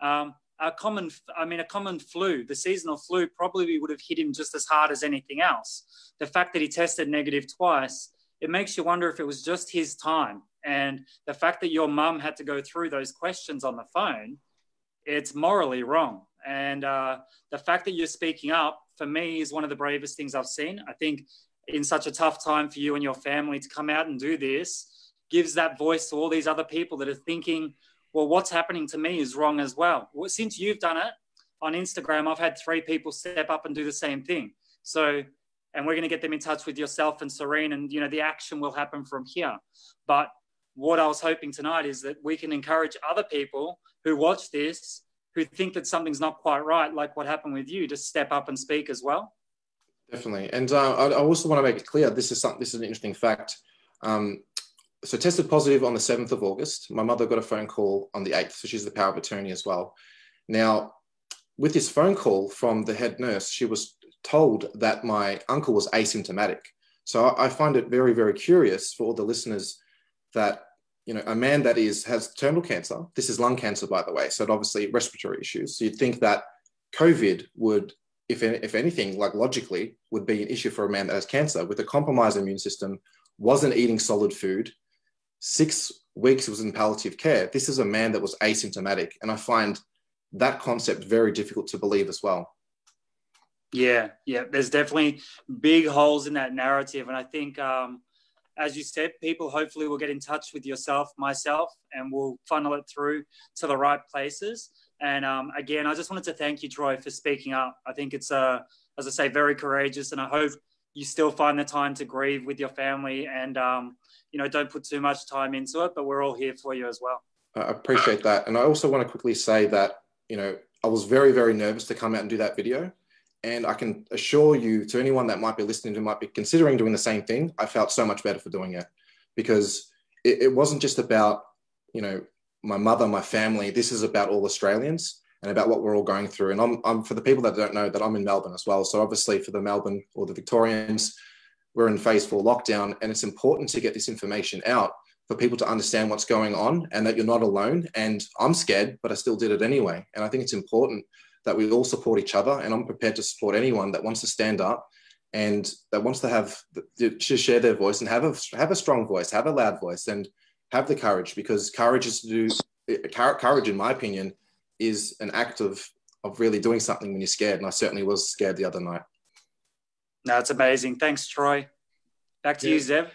um, a common, I mean, a common flu, the seasonal flu probably would have hit him just as hard as anything else. The fact that he tested negative twice, it makes you wonder if it was just his time. And the fact that your mum had to go through those questions on the phone, it's morally wrong. And uh, the fact that you're speaking up for me is one of the bravest things I've seen. I think in such a tough time for you and your family to come out and do this gives that voice to all these other people that are thinking, well, what's happening to me is wrong as well. well since you've done it on Instagram, I've had three people step up and do the same thing. So, and we're going to get them in touch with yourself and Serene, and you know the action will happen from here. But what I was hoping tonight is that we can encourage other people who watch this, who think that something's not quite right, like what happened with you, to step up and speak as well. Definitely, and uh, I also want to make it clear this is something. This is an interesting fact. Um, so tested positive on the 7th of August. My mother got a phone call on the 8th, so she's the power of attorney as well. Now, with this phone call from the head nurse, she was told that my uncle was asymptomatic. So I find it very, very curious for all the listeners that you know a man that is has terminal cancer. This is lung cancer, by the way. So obviously respiratory issues. So you'd think that COVID would, if if anything, like logically, would be an issue for a man that has cancer with a compromised immune system, wasn't eating solid food, six weeks was in palliative care. This is a man that was asymptomatic. And I find that concept very difficult to believe as well. Yeah, yeah, there's definitely big holes in that narrative. And I think, um, as you said, people hopefully will get in touch with yourself, myself, and we'll funnel it through to the right places. And um, again, I just wanted to thank you, Troy, for speaking up. I think it's, uh, as I say, very courageous. And I hope you still find the time to grieve with your family and um, you know, don't put too much time into it, but we're all here for you as well. I appreciate that. And I also want to quickly say that, you know, I was very, very nervous to come out and do that video. And I can assure you to anyone that might be listening who might be considering doing the same thing, I felt so much better for doing it because it, it wasn't just about, you know, my mother, my family. This is about all Australians and about what we're all going through. And I'm, I'm for the people that don't know that I'm in Melbourne as well. So obviously for the Melbourne or the Victorians, we're in phase four lockdown, and it's important to get this information out for people to understand what's going on and that you're not alone. And I'm scared, but I still did it anyway. And I think it's important that we all support each other. And I'm prepared to support anyone that wants to stand up and that wants to have to share their voice and have a have a strong voice, have a loud voice, and have the courage because courage is to do courage, in my opinion, is an act of of really doing something when you're scared. And I certainly was scared the other night. No, it's amazing. Thanks, Troy. Back to yeah. you, Zev.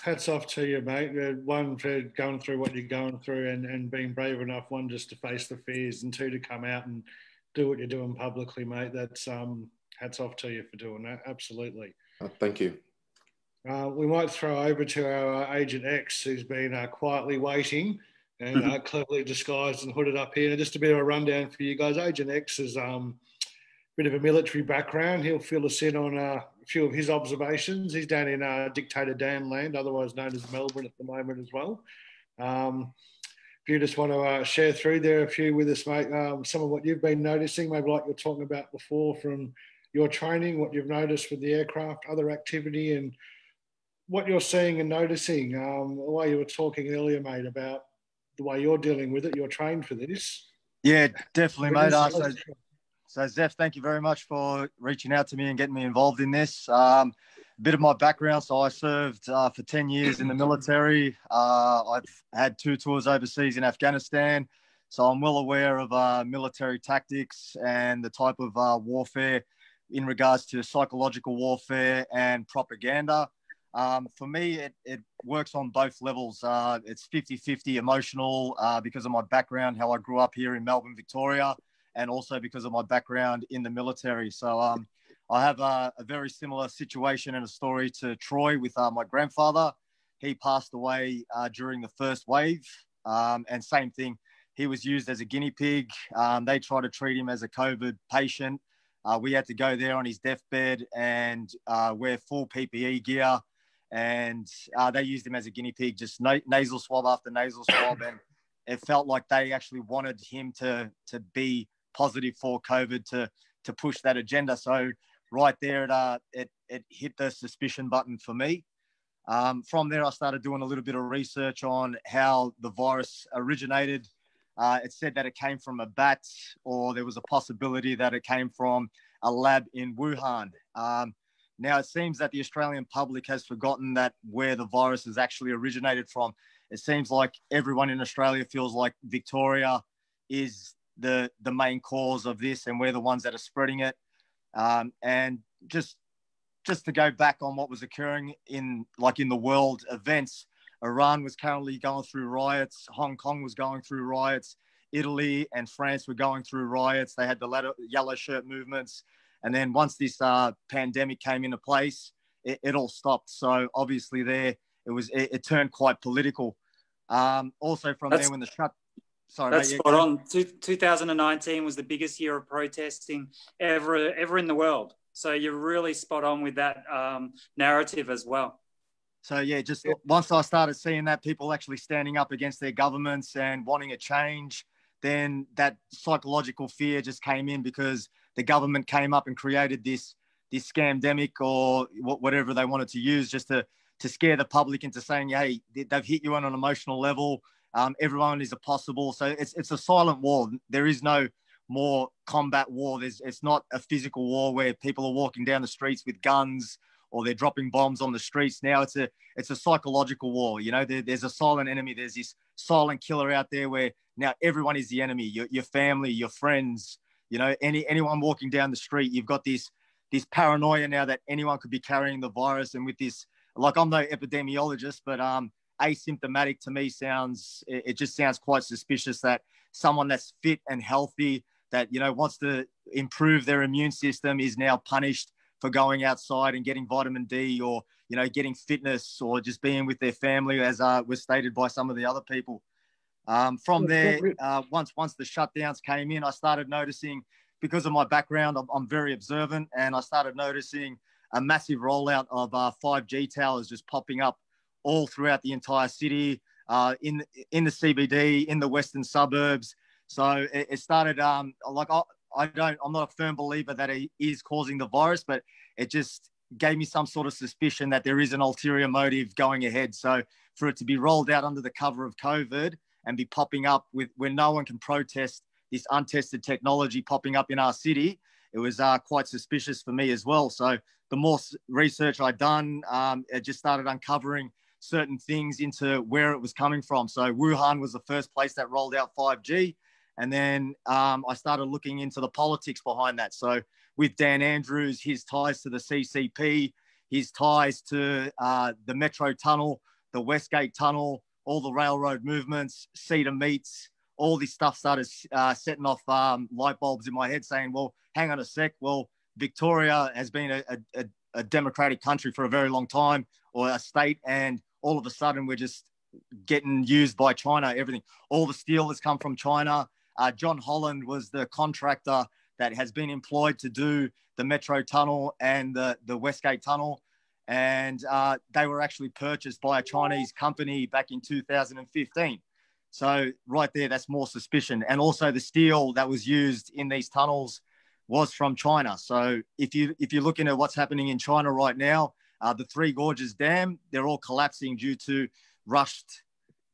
Hats off to you, mate. One for going through what you're going through and, and being brave enough, one just to face the fears, and two to come out and do what you're doing publicly, mate. That's um, hats off to you for doing that. Absolutely. Oh, thank you. Uh, we might throw over to our uh, Agent X, who's been uh, quietly waiting and uh, cleverly disguised and hooded up here. And Just a bit of a rundown for you guys. Agent X is um, bit of a military background. He'll fill us in on uh, a few of his observations. He's down in uh, Dictator Dan land, otherwise known as Melbourne at the moment as well. Um, if you just want to uh, share through there a few with us, mate, um, some of what you've been noticing, maybe like you're talking about before from your training, what you've noticed with the aircraft, other activity, and what you're seeing and noticing. Um, the way you were talking earlier, mate, about the way you're dealing with it, you're trained for this. Yeah, definitely, mate. Uh, so so, Zev, thank you very much for reaching out to me and getting me involved in this. Um, bit of my background. So I served uh, for 10 years in the military. Uh, I've had two tours overseas in Afghanistan. So I'm well aware of uh, military tactics and the type of uh, warfare in regards to psychological warfare and propaganda. Um, for me, it, it works on both levels. Uh, it's 50 50 emotional uh, because of my background, how I grew up here in Melbourne, Victoria, and also because of my background in the military. So um, I have a, a, very similar situation and a story to Troy with uh, my grandfather. He passed away uh, during the first wave, um, and same thing. He was used as a guinea pig. Um, they tried to treat him as a COVID patient. Uh, we had to go there on his deathbed and uh, wear full PPE gear. And uh, they used him as a guinea pig, just na- nasal swab after nasal swab. And it felt like they actually wanted him to, to be positive for COVID to, to push that agenda. So right there, it, uh, it, it hit the suspicion button for me. Um, from there, I started doing a little bit of research on how the virus originated. Uh, it said that it came from a bat, or there was a possibility that it came from a lab in Wuhan. Um, now, it seems that the Australian public has forgotten that where the virus has actually originated from. It seems like everyone in Australia feels like Victoria is the the main cause of this, and we're the ones that are spreading it. Um, and just just to go back on what was occurring in like in the world events, Iran was currently going through riots. Hong Kong was going through riots. Italy and France were going through riots. They had the yellow shirt movements. And then once this uh, pandemic came into place, it, it, all stopped. So obviously there, it was it, it turned quite political. Um, also from that's, there when the shut Sorry, that's mate, spot on. 2019 was the biggest year of protesting ever ever in the world. So you're really spot on with that um, narrative as well. So yeah, just once I started seeing that people actually standing up against their governments and wanting a change, then that psychological fear just came in because the government came up and created this this scamdemic or whatever they wanted to use just to to scare the public into saying, hey, they've hit you on an emotional level. Um, everyone is a possible. So it's it's a silent war. There is no more combat war. There's it's not a physical war where people are walking down the streets with guns or they're dropping bombs on the streets. Now it's a it's a psychological war. You know, there, there's a silent enemy. There's this silent killer out there where now everyone is the enemy. Your, your family, your friends. You know, any anyone walking down the street, you've got this this paranoia now that anyone could be carrying the virus. And with this, like I'm no epidemiologist, but um, asymptomatic to me sounds it, it just sounds quite suspicious that someone that's fit and healthy that you know wants to improve their immune system is now punished for going outside and getting vitamin D or you know getting fitness or just being with their family as uh, was stated by some of the other people. Um, from there uh, once once the shutdowns came in I started noticing because of my background I'm, I'm very observant and I started noticing a massive rollout of uh, 5G towers just popping up all throughout the entire city, uh, in in the CBD, in the western suburbs. So it, it started um, like I, I don't, I'm not a firm believer that it is causing the virus, but it just gave me some sort of suspicion that there is an ulterior motive going ahead. So for it to be rolled out under the cover of COVID and be popping up with where no one can protest this untested technology popping up in our city, it was uh, quite suspicious for me as well. So the more research I'd done, um, it just started uncovering certain things into where it was coming from. So Wuhan was the first place that rolled out 5G. And then um, I started looking into the politics behind that. So with Dan Andrews, his ties to the CCP, his ties to uh, the Metro Tunnel, the Westgate Tunnel, all the railroad movements, Cedar Meats, all this stuff started uh, setting off um, light bulbs in my head saying, well, hang on a sec. Well, Victoria has been a, a, a democratic country for a very long time or a state. And all of a sudden we're just getting used by China. Everything, all the steel has come from China. Uh, John Holland was the contractor that has been employed to do the Metro Tunnel and the, the Westgate Tunnel. And uh, they were actually purchased by a Chinese company back in 2015. So right there, that's more suspicion. And also the steel that was used in these tunnels was from China. So if you if you're looking at what's happening in China right now, uh, the Three Gorges Dam, they're all collapsing due to rushed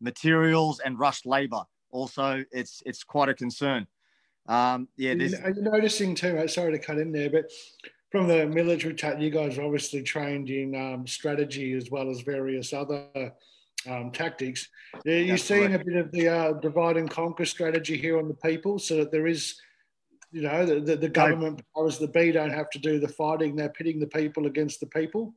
materials and rushed labour. Also, it's it's quite a concern. Um, yeah, are you noticing too? Sorry to cut in there, but from the military tactic, you guys are obviously trained in um, strategy as well as various other um, tactics. Are you That's seeing correct. a bit of the uh, divide and conquer strategy here on the people so that there is, you know, the, the, the government powers the be don't have to do the fighting, they're pitting the people against the people?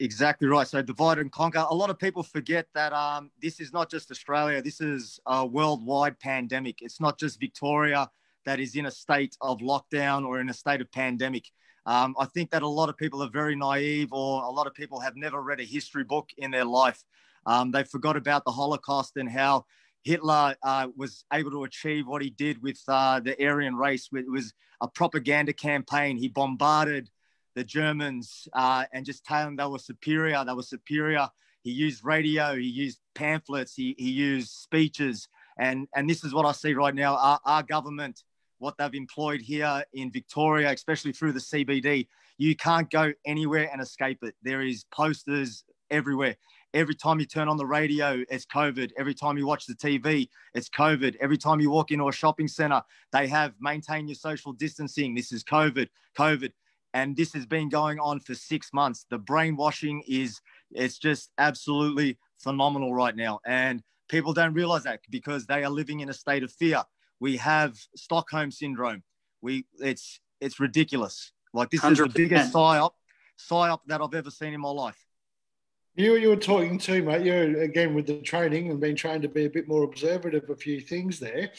Exactly right. So divide and conquer. A lot of people forget that um, this is not just Australia. This is a worldwide pandemic. It's not just Victoria that is in a state of lockdown or in a state of pandemic. Um, I think that a lot of people are very naive, or a lot of people have never read a history book in their life. Um, they forgot about the Holocaust and how Hitler uh, was able to achieve what he did with uh, the Aryan race. It was a propaganda campaign. He bombarded the Germans uh, and just telling them they were superior. They were superior. He used radio. He used pamphlets. He, he used speeches. And, and this is what I see right now. Our, our government, what they've employed here in Victoria, especially through the CBD, you can't go anywhere and escape it. There is posters everywhere. Every time you turn on the radio, it's COVID. Every time you watch the TV, it's COVID. Every time you walk into a shopping center, they have maintain your social distancing. This is COVID, COVID and this has been going on for six months. The brainwashing is it's just absolutely phenomenal right now, and people don't realize that because they are living in a state of fear. We have Stockholm syndrome. We it's it's ridiculous. Like this 100%. is the biggest psyop psyop that I've ever seen in my life. You you were talking too, mate. You again with the training and being trained to be a bit more observant of a few things there.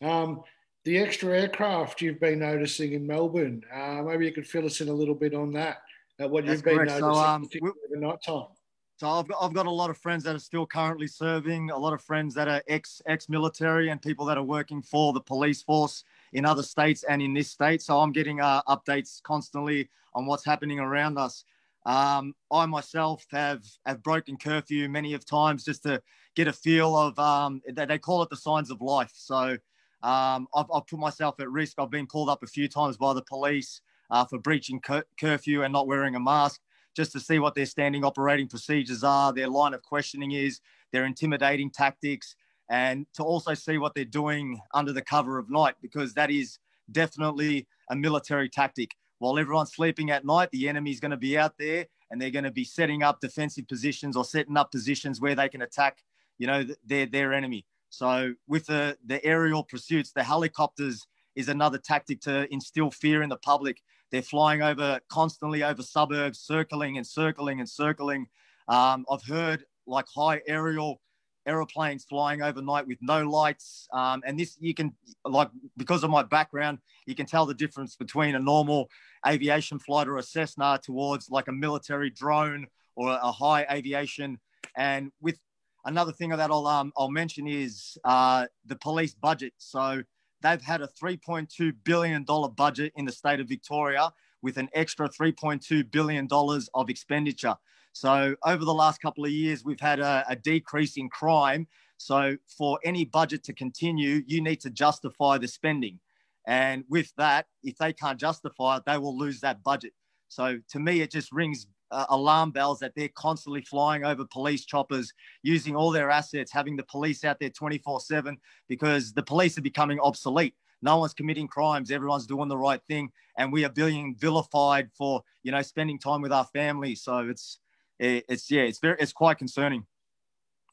Um, the extra aircraft you've been noticing in Melbourne. Uh, maybe you could fill us in a little bit on that, at what That's you've been correct. noticing, so, um, night time. So I've got, I've got a lot of friends that are still currently serving, a lot of friends that are ex ex military, and people that are working for the police force in other states and in this state. So I'm getting uh, updates constantly on what's happening around us. Um, I myself have have broken curfew many of times just to get a feel of um, they call it the signs of life. So um, I've, I've, put myself at risk. I've been called up a few times by the police uh, for breaching cur- curfew and not wearing a mask, just to see what their standing operating procedures are, their line of questioning is, their intimidating tactics, and to also see what they're doing under the cover of night, because that is definitely a military tactic. While everyone's sleeping at night, the enemy is going to be out there and they're going to be setting up defensive positions or setting up positions where they can attack, you know, their, their enemy. So with the, the aerial pursuits, the helicopters is another tactic to instill fear in the public. They're flying over constantly over suburbs, circling and circling and circling. Um, I've heard like high aerial aeroplanes flying overnight with no lights. Um, and this, you can, like, because of my background, you can tell the difference between a normal aviation flight or a Cessna towards like a military drone or a high aviation. And with another thing that I'll um, I'll mention is uh, the police budget. So they've had a 3.2 billion dollar budget in the state of Victoria with an extra 3.2 billion dollars of expenditure. So over the last couple of years, we've had a, a decrease in crime. So for any budget to continue, you need to justify the spending. And with that, if they can't justify it, they will lose that budget. So to me, it just rings uh, alarm bells that they're constantly flying over police choppers, using all their assets, having the police out there 24 7 because the police are becoming obsolete. No one's committing crimes. Everyone's doing the right thing. And we are being vilified for, you know, spending time with our family. So it's, it's, yeah, it's very, it's quite concerning.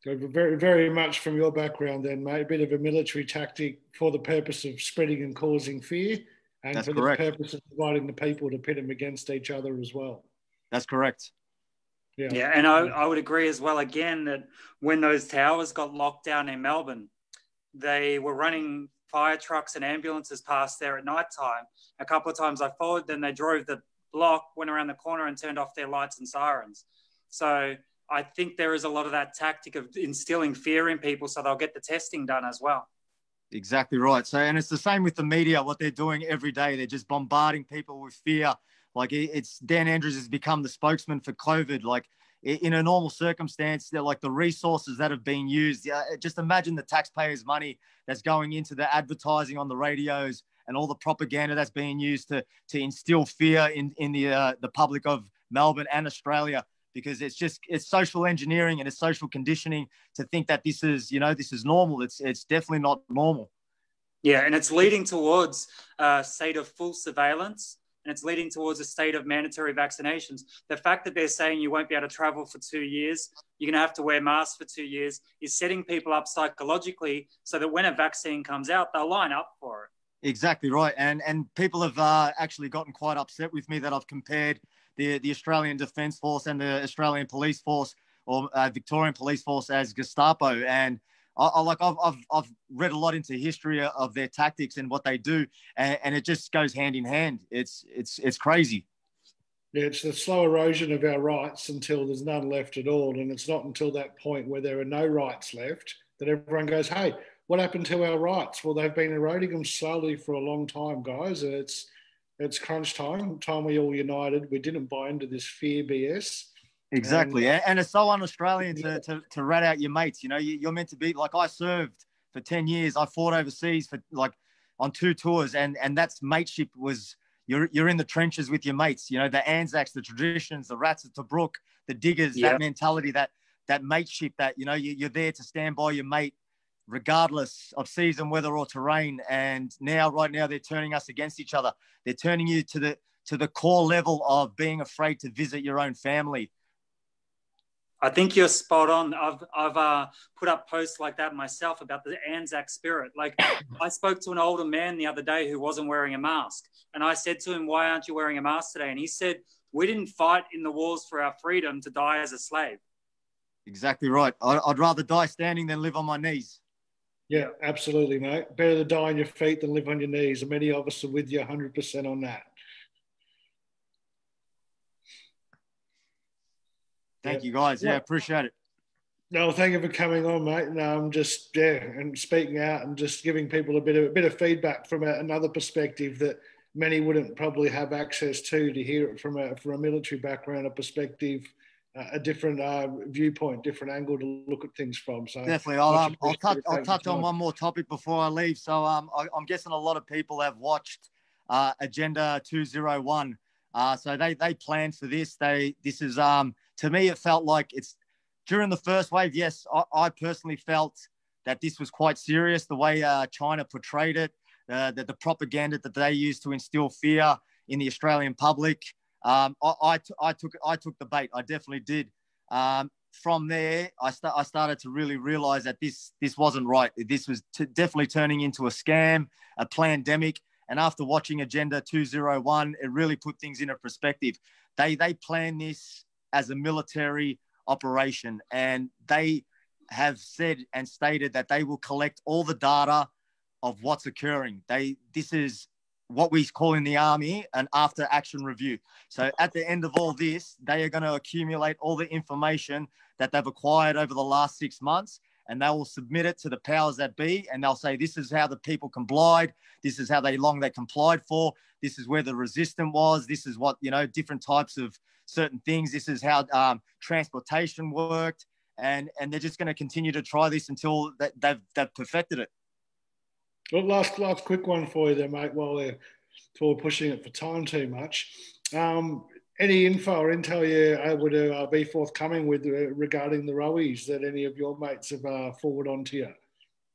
So very, very much from your background then, mate, a bit of a military tactic for the purpose of spreading and causing fear and That's for correct. the purpose of dividing the people to pit them against each other as well. That's correct. Yeah. yeah, and I, I would agree as well again that when those towers got locked down in Melbourne, they were running fire trucks and ambulances past there at night time. A couple of times I followed them, they drove the block, went around the corner and turned off their lights and sirens. So I think there is a lot of that tactic of instilling fear in people so they'll get the testing done as well. Exactly right. So, and it's the same with the media, what they're doing every day. They're just bombarding people with fear like it's Dan Andrews has become the spokesman for COVID. Like in a normal circumstance, they're like the resources that have been used. Yeah, just imagine the taxpayers' money that's going into the advertising on the radios and all the propaganda that's being used to to instill fear in in the uh, the public of Melbourne and Australia because it's just it's social engineering and it's social conditioning to think that this is you know this is normal. It's it's definitely not normal. Yeah, and it's leading towards a state of full surveillance and it's leading towards a state of mandatory vaccinations. The fact that they're saying you won't be able to travel for two years, you're going to have to wear masks for two years, is setting people up psychologically so that when a vaccine comes out, they'll line up for it. Exactly right, and and people have uh, actually gotten quite upset with me that I've compared the the Australian Defence Force and the Australian Police Force or uh, Victorian Police Force as Gestapo, and I, I, like I've, I've I've read a lot into history of their tactics and what they do, and, and it just goes hand in hand. It's it's it's crazy. Yeah, it's the slow erosion of our rights until there's none left at all, and it's not until that point where there are no rights left that everyone goes, "Hey, what happened to our rights?" Well, they've been eroding them slowly for a long time, guys. It's it's crunch time. Time we all united. We didn't buy into this fear BS Exactly. Uh, and, and it's so un Australian to, to, to rat out your mates. You know, you, are meant to be like I served for 10 years. I fought overseas for like on two tours, and, and that's mateship was you're, you're in the trenches with your mates. You know, the Anzacs, the traditions, the rats at Tobruk, the diggers, that mentality, that that mateship, that, you know, you, you're there to stand by your mate regardless of season, weather, or terrain. And now, right now, they're turning us against each other. They're turning you to the to the core level of being afraid to visit your own family I think you're spot on. I've I've uh, put up posts like that myself about the Anzac spirit. Like I spoke to an older man the other day who wasn't wearing a mask, and I said to him, "Why aren't you wearing a mask today?" And he said, "We didn't fight in the wars for our freedom to die as a slave." Exactly right. I'd rather die standing than live on my knees. Yeah, absolutely, mate. Better to die on your feet than live on your knees. And many of us are with you 100% on that. Thank yeah. you guys. Yeah, yeah, appreciate it. No, thank you for coming on, mate. No, I'm just yeah, and speaking out and just giving people a bit of a bit of feedback from a, another perspective that many wouldn't probably have access to to hear it from a from a military background, a perspective, uh, a different uh, viewpoint, different angle to look at things from. So definitely, I'll um, I'll touch I'll touch on one more topic before I leave. So um, I, am guessing a lot of people have watched uh, Agenda 201. Uh, so they they planned for this. They this is um to me, it felt like it's during the first wave. Yes, I, I personally felt that this was quite serious. The way uh, China portrayed it, uh, the, the propaganda that they used to instill fear in the Australian public. Um, I, I, t- I took I took the bait. I definitely did. Um, from there, I, st- I started to really realize that this this wasn't right. This was t- definitely turning into a scam, a pandemic. And after watching Agenda 201, it really put things into perspective. They they planned this as a military operation. And they have said and stated that they will collect all the data of what's occurring. They this is what we call in the army an after action review. So at the end of all this, they are going to accumulate all the information that they've acquired over the last six months and they will submit it to the powers that be and they'll say this is how the people complied this is how they long they complied for this is where the resistance was this is what you know different types of certain things. This is how um, transportation worked, and and they're just going to continue to try this until that they've they've perfected it. Well, last last quick one for you there, mate. While we're, while we're pushing it for time too much, um, any info or intel you're able to uh, be forthcoming with uh, regarding the ROEs that any of your mates have uh, forwarded on to you?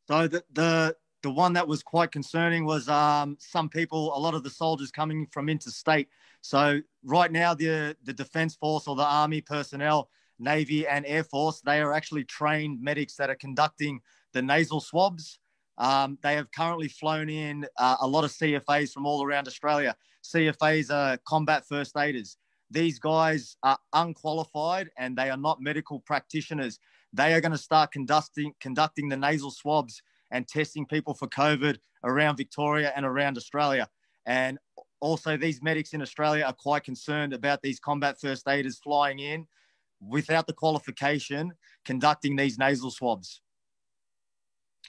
So the, the the one that was quite concerning was um, some people, a lot of the soldiers coming from interstate. So right now, the the Defence Force or the Army personnel, Navy and Air Force, they are actually trained medics that are conducting the nasal swabs. Um, they have currently flown in uh, a lot of CFAs from all around Australia. CFAs are combat first aiders. These guys are unqualified and they are not medical practitioners. They are going to start conducting conducting the nasal swabs and testing people for COVID around Victoria and around Australia. And also, these medics in Australia are quite concerned about these combat first aiders flying in without the qualification conducting these nasal swabs.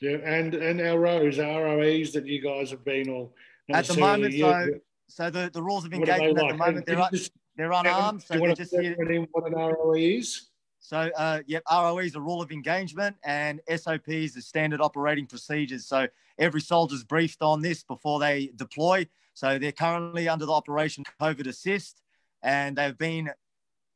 Yeah, and and our ROs, ROEs that you guys have been all at the moment. So, so the, the rules of engagement like? at the moment they're, they're unarmed. So they're just here. What an ROE is? So, uh, yep, ROE is a rule of engagement and SOP is the standard operating procedures. So, every soldier's briefed on this before they deploy. So, they're currently under the Operation COVID Assist and they've been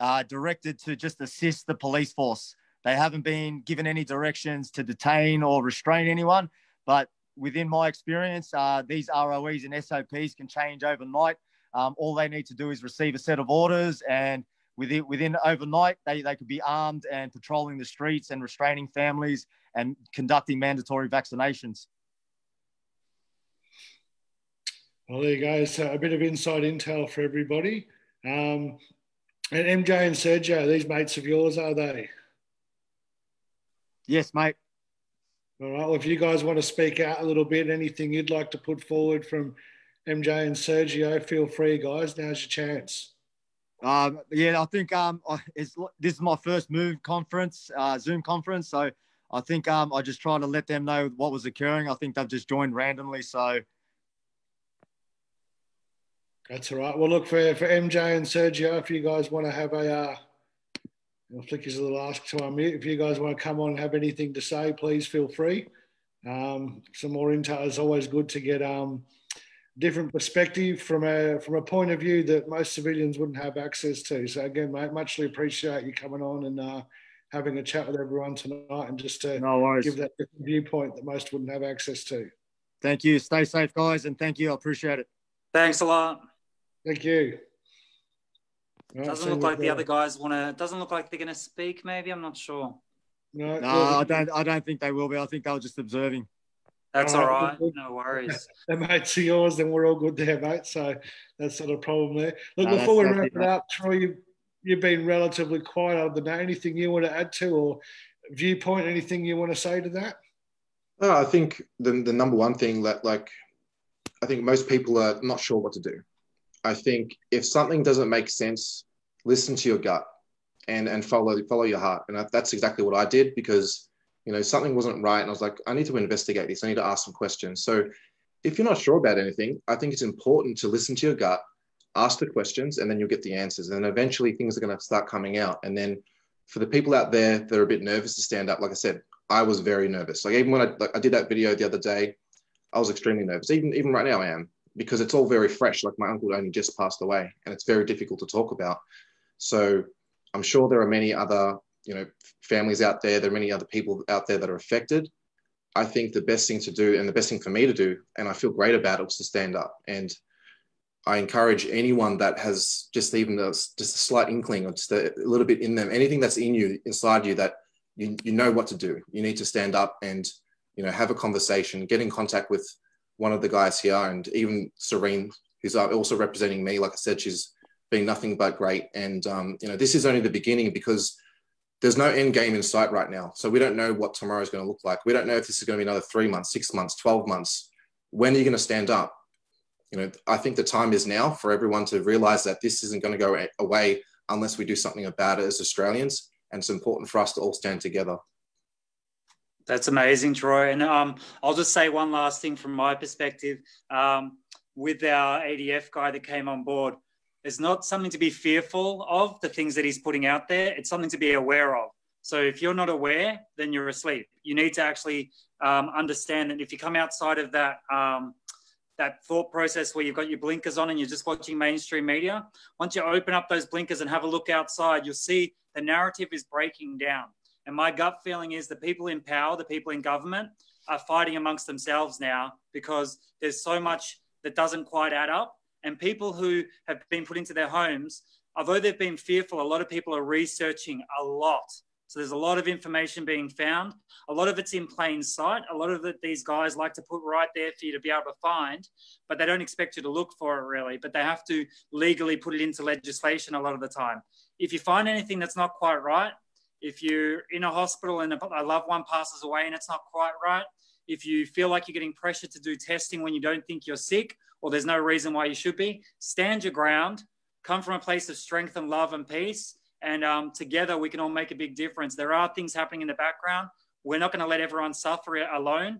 uh, directed to just assist the police force. They haven't been given any directions to detain or restrain anyone. But within my experience, uh, these ROEs and SOPs can change overnight Um, all they need to do is receive a set of orders, and within within overnight, they they could be armed and patrolling the streets and restraining families and conducting mandatory vaccinations. Well, there you go. So a bit of inside intel for everybody. Um, and MJ and Sergio, these mates of yours, are they? Yes, mate. All right. Well, if you guys want to speak out a little bit, anything you'd like to put forward from MJ and Sergio, feel free, guys. Now's your chance. Um, yeah, I think um, this is my first Move conference, uh, Zoom conference. So I think um, I just tried to let them know what was occurring. I think they've just joined randomly. So that's all right. Well, look for, for MJ and Sergio, if you guys want to have a, uh, I'll flick his little ask to unmute. If you guys want to come on and have anything to say, please feel free. Um, some more intel is always good to get um, different perspective from a from a point of view that most civilians wouldn't have access to. So again, mate, muchly appreciate you coming on and uh, having a chat with everyone tonight, and just to no give that viewpoint that most wouldn't have access to. Thank you. Stay safe, guys, and thank you. I appreciate it. Thanks a lot. Thank you. Right, doesn't look like the other guys want to. Doesn't look like they're going to speak. Maybe I'm not sure. No, no, I don't. I don't think they will be. I think they were just observing. That's all right. No worries. the mates are yours, then we're all good there, mate. So that's not a problem there. Look, no, before we wrap it up, Troy, you, you've been relatively quiet other than that. Anything you want to add to or viewpoint? Anything you want to say to that? No, I think the the number one thing that like I think most people are not sure what to do. I think if something doesn't make sense, listen to your gut and and follow follow your heart. And that's exactly what I did because you know something wasn't right, and I was like, I need to investigate this. I need to ask some questions. So if you're not sure about anything, I think it's important to listen to your gut, ask the questions, and then you'll get the answers. And eventually things are going to start coming out. And then for the people out there that are a bit nervous to stand up, like I said, I was very nervous. Like even when I like I did that video the other day, I was extremely nervous. Even even right now I am because it's all very fresh. Like my uncle only just passed away, and it's very difficult to talk about. So I'm sure there are many other, you know, families out there. There are many other people out there that are affected. I think the best thing to do, and the best thing for me to do, and I feel great about it, was to stand up. And I encourage anyone that has just even a, just a slight inkling or just a, a little bit in them, anything that's in you, inside you, that you, you know what to do. You need to stand up and you know have a conversation, get in contact with one of the guys here, and even Serene, who's also representing me. Like I said, she's been nothing but great. And um, you know, this is only the beginning because there's no end game in sight right now. So we don't know what tomorrow is going to look like. We don't know if this is going to be another three months, six months, twelve months. When are you going to stand up? You know, I think the time is now for everyone to realize that this isn't going to go away unless we do something about it as Australians. And it's important for us to all stand together. That's amazing, Troy. And um, I'll just say one last thing from my perspective. Um, with our ADF guy that came on board, it's not something to be fearful of, the things that he's putting out there. It's something to be aware of. So if you're not aware, then you're asleep. You need to actually um, understand that if you come outside of that, um, that thought process where you've got your blinkers on and you're just watching mainstream media, once you open up those blinkers and have a look outside, you'll see the narrative is breaking down. And my gut feeling is the people in power, the people in government, are fighting amongst themselves now because there's so much that doesn't quite add up. And people who have been put into their homes, although they've been fearful, a lot of people are researching a lot. So there's a lot of information being found. A lot of it's in plain sight. A lot of it these guys like to put right there for you to be able to find, but they don't expect you to look for it really. But they have to legally put it into legislation a lot of the time. If you find anything that's not quite right, if you're in a hospital and a loved one passes away and it's not quite right, if you feel like you're getting pressure to do testing when you don't think you're sick or there's no reason why you should be, stand your ground, come from a place of strength and love and peace. And um, together we can all make a big difference. There are things happening in the background. We're not going to let everyone suffer alone.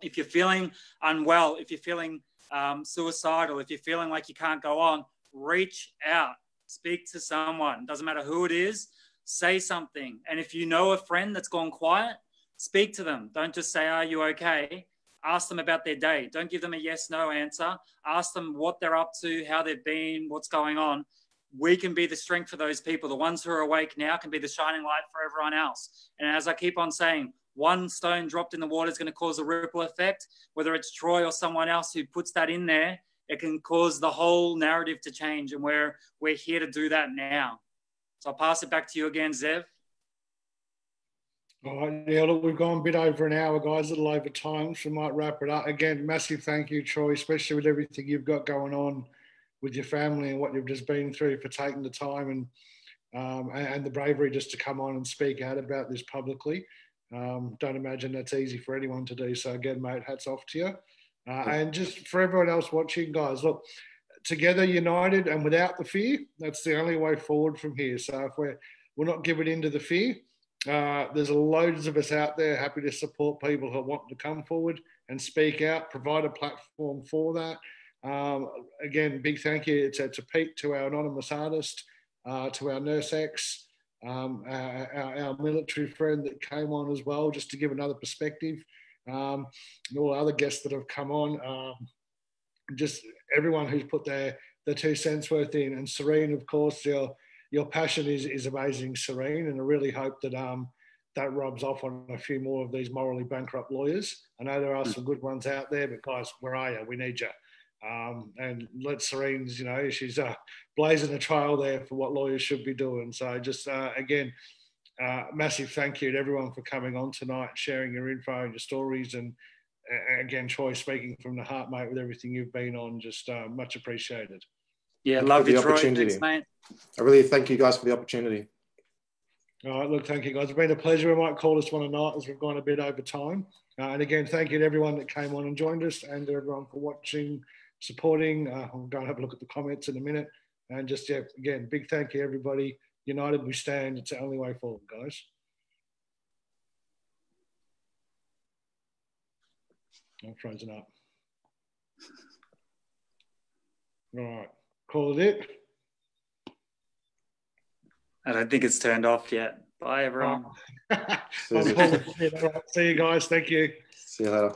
If you're feeling unwell, if you're feeling um, suicidal, if you're feeling like you can't go on, reach out, speak to someone. Doesn't matter who it is say something. And if you know a friend that's gone quiet, speak to them. Don't just say, Are you okay? Ask them about their day. Don't give them a yes no answer. Ask them what they're up to, how they've been, what's going on. We can be the strength for those people. The ones who are awake now can be the shining light for everyone else. And as I keep on saying, one stone dropped in the water is going to cause a ripple effect. Whether it's Troy or someone else who puts that in there, it can cause the whole narrative to change. And we're, we're here to do that now. So I'll pass it back to you again, Zev. All right, yeah, look, we've gone a bit over an hour, guys, a little over time, so we might wrap it up. Again, massive thank you, Troy, especially with everything you've got going on with your family and what you've just been through for taking the time and um, and, and, the bravery just to come on and speak out about this publicly. Um, don't imagine that's easy for anyone to do. So again, mate, hats off to you. Uh, and just for everyone else watching, guys, look, together, united, and without the fear, that's the only way forward from here. So if we're we're not giving in to the fear, uh, there's loads of us out there happy to support people who want to come forward and speak out, provide a platform for that. Um, again, big thank you. It's a peak to our anonymous artist, uh, to our Nurse um, our, our, military friend that came on as well, just to give another perspective. Um, and all other guests that have come on, um, just everyone who's put their, their two cents worth in. And Serene, of course, your, your passion is, is amazing, Serene. And I really hope that um, that rubs off on a few more of these morally bankrupt lawyers. I know there are some good ones out there, but guys, where are you? We need you. Um, and let Serene's, you know, she's uh, blazing a trail there for what lawyers should be doing. So just uh, again, uh, massive thank you to everyone for coming on tonight, sharing your info and your stories, and again, Troy, speaking from the heart, mate, with everything you've been on, just uh, much appreciated. Yeah, love you, opportunity. Thanks, mate. I really thank you guys for the opportunity. All right, look, thank you guys. It's been a pleasure. We might call this one a night as we've gone a bit over time. Uh, and again, thank you to everyone that came on and joined us and to everyone for watching supporting. Uh, I'll go and have a look at the comments in a minute. And just, yeah, again, big thank you, everybody. United we stand. It's the only way forward, guys. I'm frozen up. All right, call it it. I don't think it's turned off yet. Bye, everyone. See you guys. Thank you. See you later.